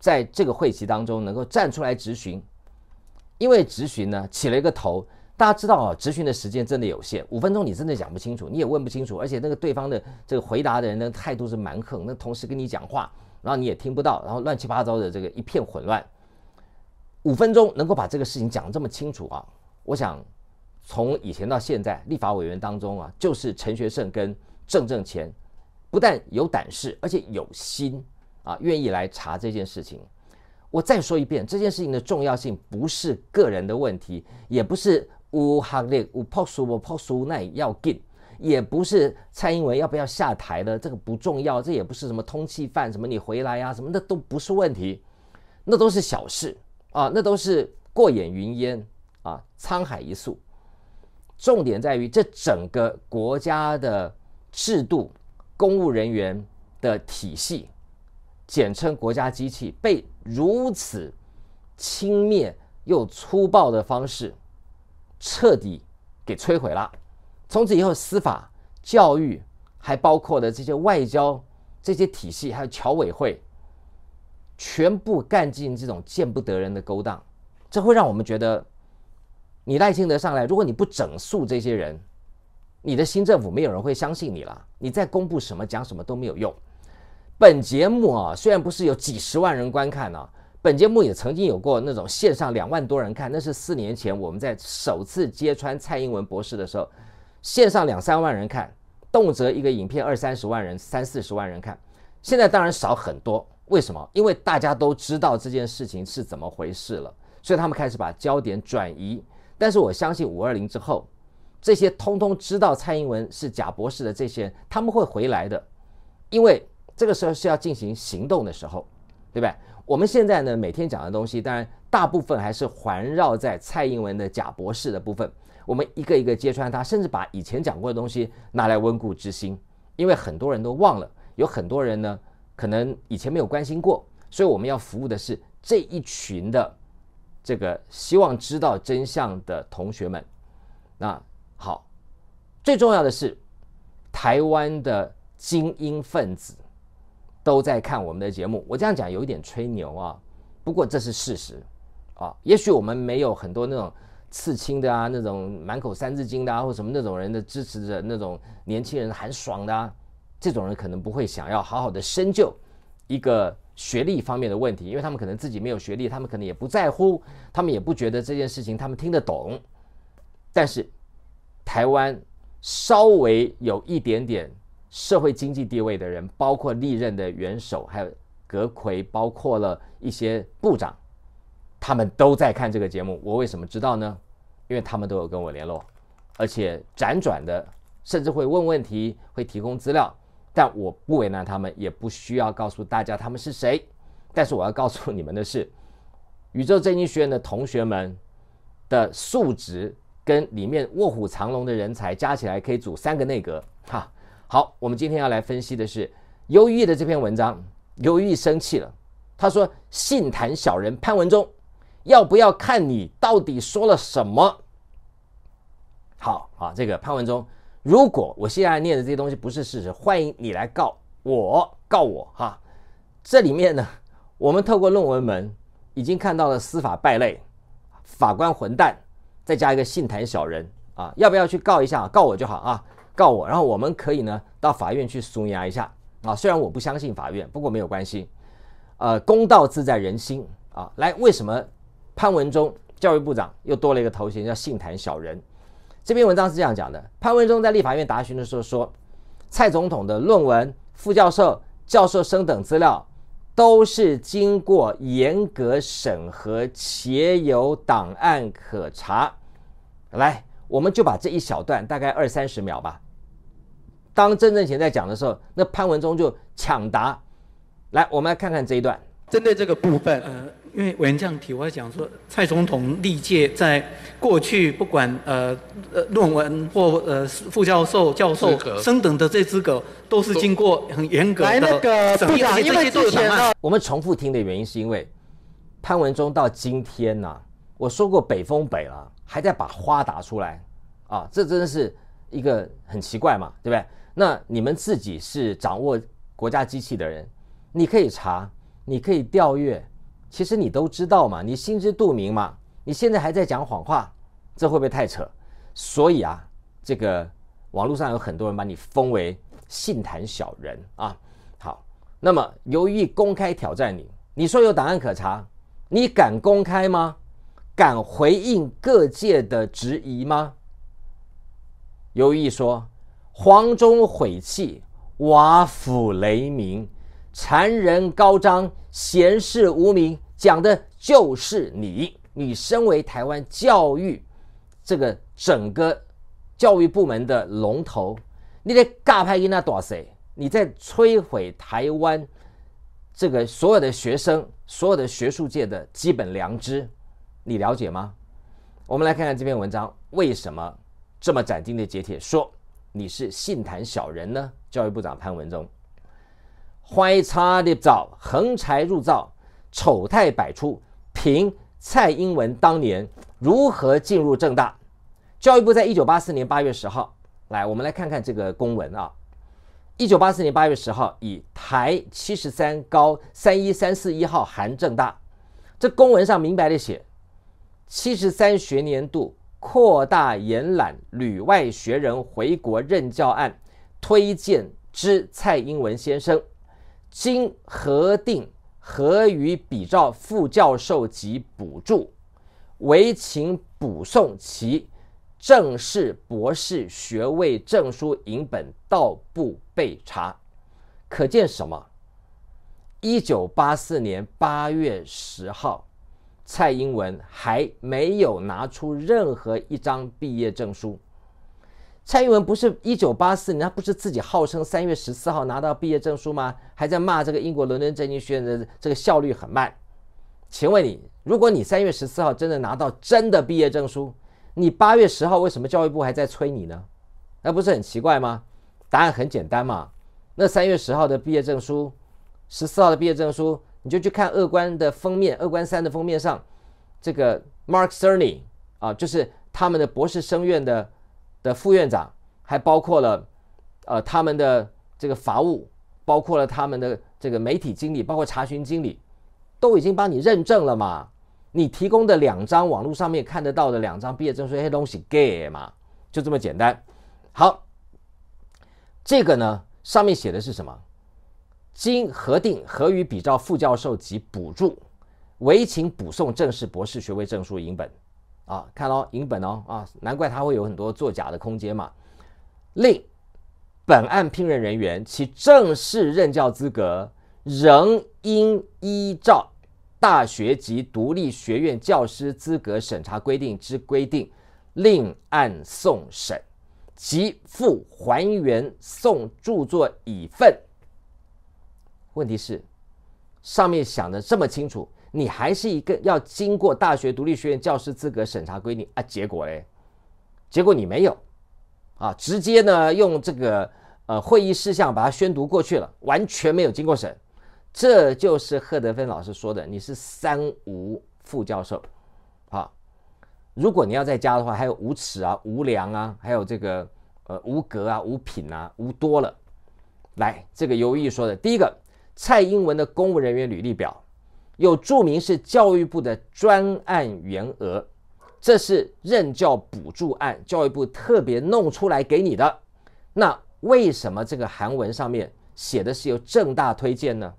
在这个会期当中能够站出来质询，因为质询呢起了一个头。大家知道啊，质询的时间真的有限，五分钟你真的讲不清楚，你也问不清楚，而且那个对方的这个回答的人的态度是蛮横，那同时跟你讲话，然后你也听不到，然后乱七八糟的这个一片混乱。五分钟能够把这个事情讲这么清楚啊，我想从以前到现在，立法委员当中啊，就是陈学圣跟郑正乾，不但有胆识，而且有心啊，愿意来查这件事情。我再说一遍，这件事情的重要性不是个人的问题，也不是。乌哈列乌泡苏不泡苏那也要进，也不是蔡英文要不要下台的，这个不重要，这也不是什么通缉犯，什么你回来呀，什么那都不是问题，那都是小事啊，那都是过眼云烟啊，沧海一粟。重点在于这整个国家的制度、公务人员的体系，简称国家机器，被如此轻蔑又粗暴的方式。彻底给摧毁了。从此以后，司法、教育，还包括的这些外交这些体系，还有侨委会，全部干尽这种见不得人的勾当。这会让我们觉得，你赖清德上来，如果你不整肃这些人，你的新政府没有人会相信你了。你再公布什么讲什么都没有用。本节目啊，虽然不是有几十万人观看呢。本节目也曾经有过那种线上两万多人看，那是四年前我们在首次揭穿蔡英文博士的时候，线上两三万人看，动辄一个影片二三十万人、三四十万人看。现在当然少很多，为什么？因为大家都知道这件事情是怎么回事了，所以他们开始把焦点转移。但是我相信五二零之后，这些通通知道蔡英文是假博士的这些人，他们会回来的，因为这个时候是要进行行动的时候，对不对？我们现在呢，每天讲的东西，当然大部分还是环绕在蔡英文的假博士的部分。我们一个一个揭穿他，甚至把以前讲过的东西拿来温故知新，因为很多人都忘了，有很多人呢，可能以前没有关心过。所以我们要服务的是这一群的这个希望知道真相的同学们。那好，最重要的是台湾的精英分子。都在看我们的节目，我这样讲有一点吹牛啊，不过这是事实啊。也许我们没有很多那种刺青的啊，那种满口三字经的啊，或什么那种人的支持者，那种年轻人很爽的啊，这种人可能不会想要好好的深究一个学历方面的问题，因为他们可能自己没有学历，他们可能也不在乎，他们也不觉得这件事情他们听得懂。但是台湾稍微有一点点。社会经济地位的人，包括历任的元首，还有阁魁，包括了一些部长，他们都在看这个节目。我为什么知道呢？因为他们都有跟我联络，而且辗转的，甚至会问问题，会提供资料。但我不为难他们，也不需要告诉大家他们是谁。但是我要告诉你们的是，宇宙正经学院的同学们的素质跟里面卧虎藏龙的人才加起来，可以组三个内阁。哈。好，我们今天要来分析的是忧郁的这篇文章。忧郁生气了，他说：“信坛小人潘文忠，要不要看你到底说了什么？”好啊，这个潘文忠，如果我现在念的这些东西不是事实，欢迎你来告我，告我哈。这里面呢，我们透过论文门已经看到了司法败类、法官混蛋，再加一个信坛小人啊，要不要去告一下？告我就好啊。告我，然后我们可以呢到法院去诉押一下啊。虽然我不相信法院，不过没有关系。呃，公道自在人心啊。来，为什么潘文忠教育部长又多了一个头衔叫“信坛小人”？这篇文章是这样讲的：潘文忠在立法院答询的时候说，蔡总统的论文、副教授、教授生等资料，都是经过严格审核且有档案可查。来，我们就把这一小段，大概二三十秒吧。当郑正贤在讲的时候，那潘文忠就抢答。来，我们来看看这一段。针对这个部分，呃，因为委员这样提，我讲说，蔡总统历届在过去不管呃呃论文或呃副教授、教授升等的这资格，都是经过很严格的那个部长，因为之前呢，我们重复听的原因是因为潘文忠到今天呢，我说过北风北了，还在把花打出来啊，这真的是一个很奇怪嘛，对不对？那你们自己是掌握国家机器的人，你可以查。你可以调阅，其实你都知道嘛，你心知肚明嘛。你现在还在讲谎话，这会不会太扯？所以啊，这个网络上有很多人把你封为信坛小人啊。好，那么由于公开挑战你，你说有档案可查，你敢公开吗？敢回应各界的质疑吗？由于说黄忠悔气，瓦釜雷鸣。残人高张，闲事无名，讲的就是你。你身为台湾教育这个整个教育部门的龙头，你在尬拍因那多谁？你在摧毁台湾这个所有的学生、所有的学术界的基本良知，你了解吗？我们来看看这篇文章为什么这么斩钉截铁说你是信坛小人呢？教育部长潘文忠。怀差的早，横财入灶，丑态百出。凭蔡英文当年如何进入正大？教育部在一九八四年八月十号，来，我们来看看这个公文啊。一九八四年八月十号，以台七十三高三一三四一号函正大。这公文上明白的写，七十三学年度扩大延揽旅外学人回国任教案，推荐之蔡英文先生。经核定核予比照副教授及补助，唯请补送其正式博士学位证书影本到部备查。可见什么？一九八四年八月十号，蔡英文还没有拿出任何一张毕业证书。蔡英文不是一九八四年，他不是自己号称三月十四号拿到毕业证书吗？还在骂这个英国伦敦政经学院的这个效率很慢。请问你，如果你三月十四号真的拿到真的毕业证书，你八月十号为什么教育部还在催你呢？那不是很奇怪吗？答案很简单嘛。那三月十号的毕业证书，十四号的毕业证书，你就去看二关的封面，二关三的封面上，这个 Mark Cerny 啊，就是他们的博士生院的。的副院长，还包括了，呃，他们的这个法务，包括了他们的这个媒体经理，包括查询经理，都已经帮你认证了嘛？你提供的两张网络上面看得到的两张毕业证书，那些东西给嘛？就这么简单。好，这个呢，上面写的是什么？经核定核予比照副教授及补助，唯请补送正式博士学位证书影本。啊，看哦，影本哦，啊，难怪他会有很多作假的空间嘛。另，本案聘任人员其正式任教资格仍应依照大学及独立学院教师资格审查规定之规定，另案送审，即附还原送著作乙份。问题是，上面想的这么清楚。你还是一个要经过大学独立学院教师资格审查规定啊？结果嘞？结果你没有啊？直接呢用这个呃会议事项把它宣读过去了，完全没有经过审。这就是贺德芬老师说的，你是三无副教授啊。如果你要再加的话，还有无耻啊、无良啊，还有这个呃无格啊、无品啊、无多了。来，这个尤毅说的第一个，蔡英文的公务人员履历表。有注明是教育部的专案员额，这是任教补助案，教育部特别弄出来给你的。那为什么这个韩文上面写的是由正大推荐呢？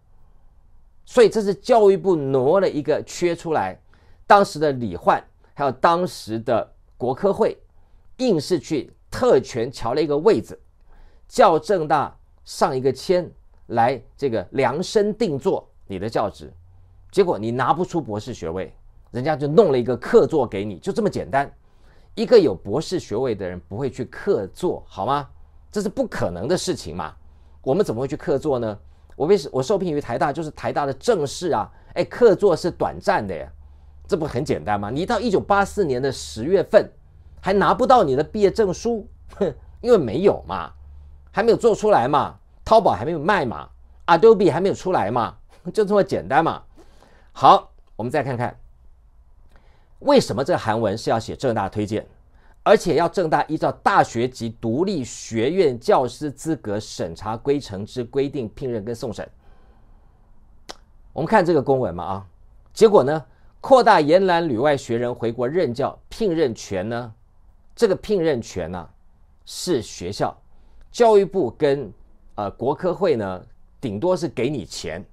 所以这是教育部挪了一个缺出来，当时的李焕还有当时的国科会，硬是去特权瞧了一个位子，叫正大上一个签来这个量身定做你的教职，结果你拿不出博士学位，人家就弄了一个客座给你，就这么简单。一个有博士学位的人不会去客座，好吗？这是不可能的事情嘛。我们怎么会去客座呢？我为什我受聘于台大，就是台大的正式啊。哎，客座是短暂的呀，这不很简单吗？你到一九八四年的十月份还拿不到你的毕业证书，哼，因为没有嘛，还没有做出来嘛，淘宝还没有卖嘛，Adobe 还没有出来嘛，就这么简单嘛。好，我们再看看。为什么这个韩文是要写正大推荐，而且要正大依照大学及独立学院教师资格审查规程之规定聘任跟送审？我们看这个公文嘛啊，结果呢，扩大延揽旅外学人回国任教聘任权呢，这个聘任权呢是学校教育部跟呃国科会呢，顶多是给你钱，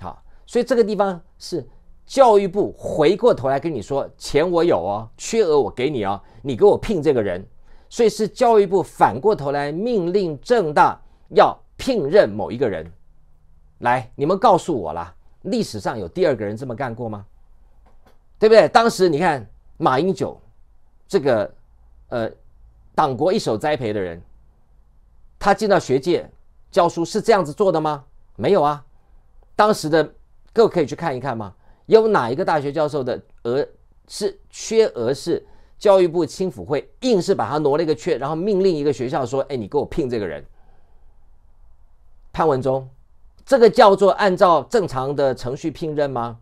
好，所以这个地方是。教育部回过头来跟你说，钱我有哦，缺额我给你哦，你给我聘这个人，所以是教育部反过头来命令正大要聘任某一个人。来，你们告诉我啦，历史上有第二个人这么干过吗？对不对？当时你看马英九这个呃党国一手栽培的人，他进到学界教书是这样子做的吗？没有啊，当时的各位可以去看一看吗？有哪一个大学教授的额是缺额是教育部青辅会硬是把他挪了一个缺，然后命令一个学校说：“哎，你给我聘这个人。”潘文忠，这个叫做按照正常的程序聘任吗？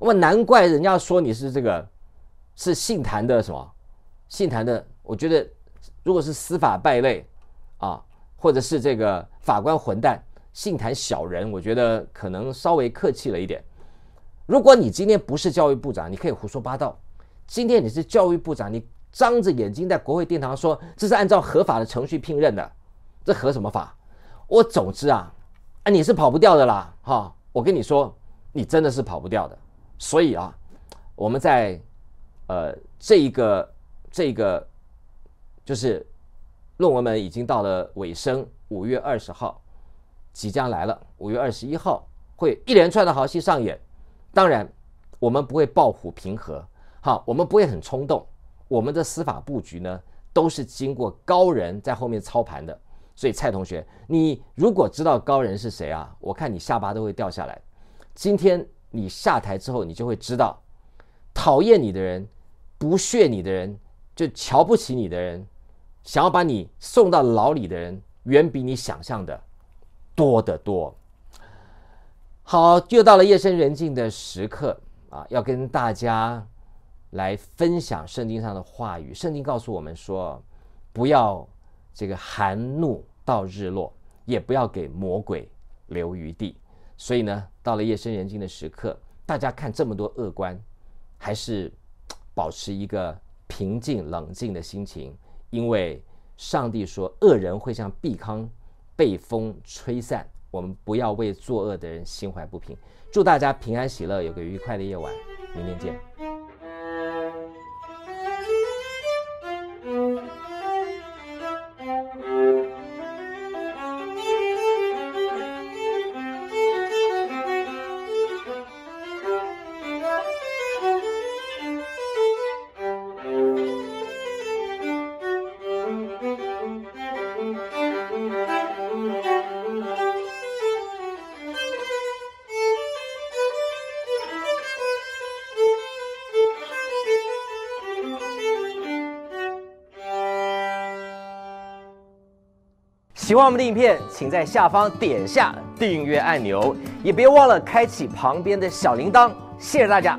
我难怪人家说你是这个是信坛的什么信坛的？我觉得如果是司法败类啊，或者是这个法官混蛋、信坛小人，我觉得可能稍微客气了一点。如果你今天不是教育部长，你可以胡说八道。今天你是教育部长，你张着眼睛在国会殿堂说这是按照合法的程序聘任的，这合什么法？我总之啊，啊你是跑不掉的啦，哈！我跟你说，你真的是跑不掉的。所以啊，我们在呃这一个这个就是论文们已经到了尾声，五月二十号即将来了，五月二十一号会一连串的好戏上演。当然，我们不会抱虎平和，好，我们不会很冲动。我们的司法布局呢，都是经过高人在后面操盘的。所以，蔡同学，你如果知道高人是谁啊，我看你下巴都会掉下来。今天你下台之后，你就会知道，讨厌你的人、不屑你的人、就瞧不起你的人、想要把你送到牢里的人，远比你想象的多得多。好，又到了夜深人静的时刻啊，要跟大家来分享圣经上的话语。圣经告诉我们说，不要这个含怒到日落，也不要给魔鬼留余地。所以呢，到了夜深人静的时刻，大家看这么多恶官，还是保持一个平静冷静的心情，因为上帝说，恶人会像避糠被风吹散。我们不要为作恶的人心怀不平。祝大家平安喜乐，有个愉快的夜晚。明天见。喜欢我们的影片，请在下方点下订阅按钮，也别忘了开启旁边的小铃铛。谢谢大家。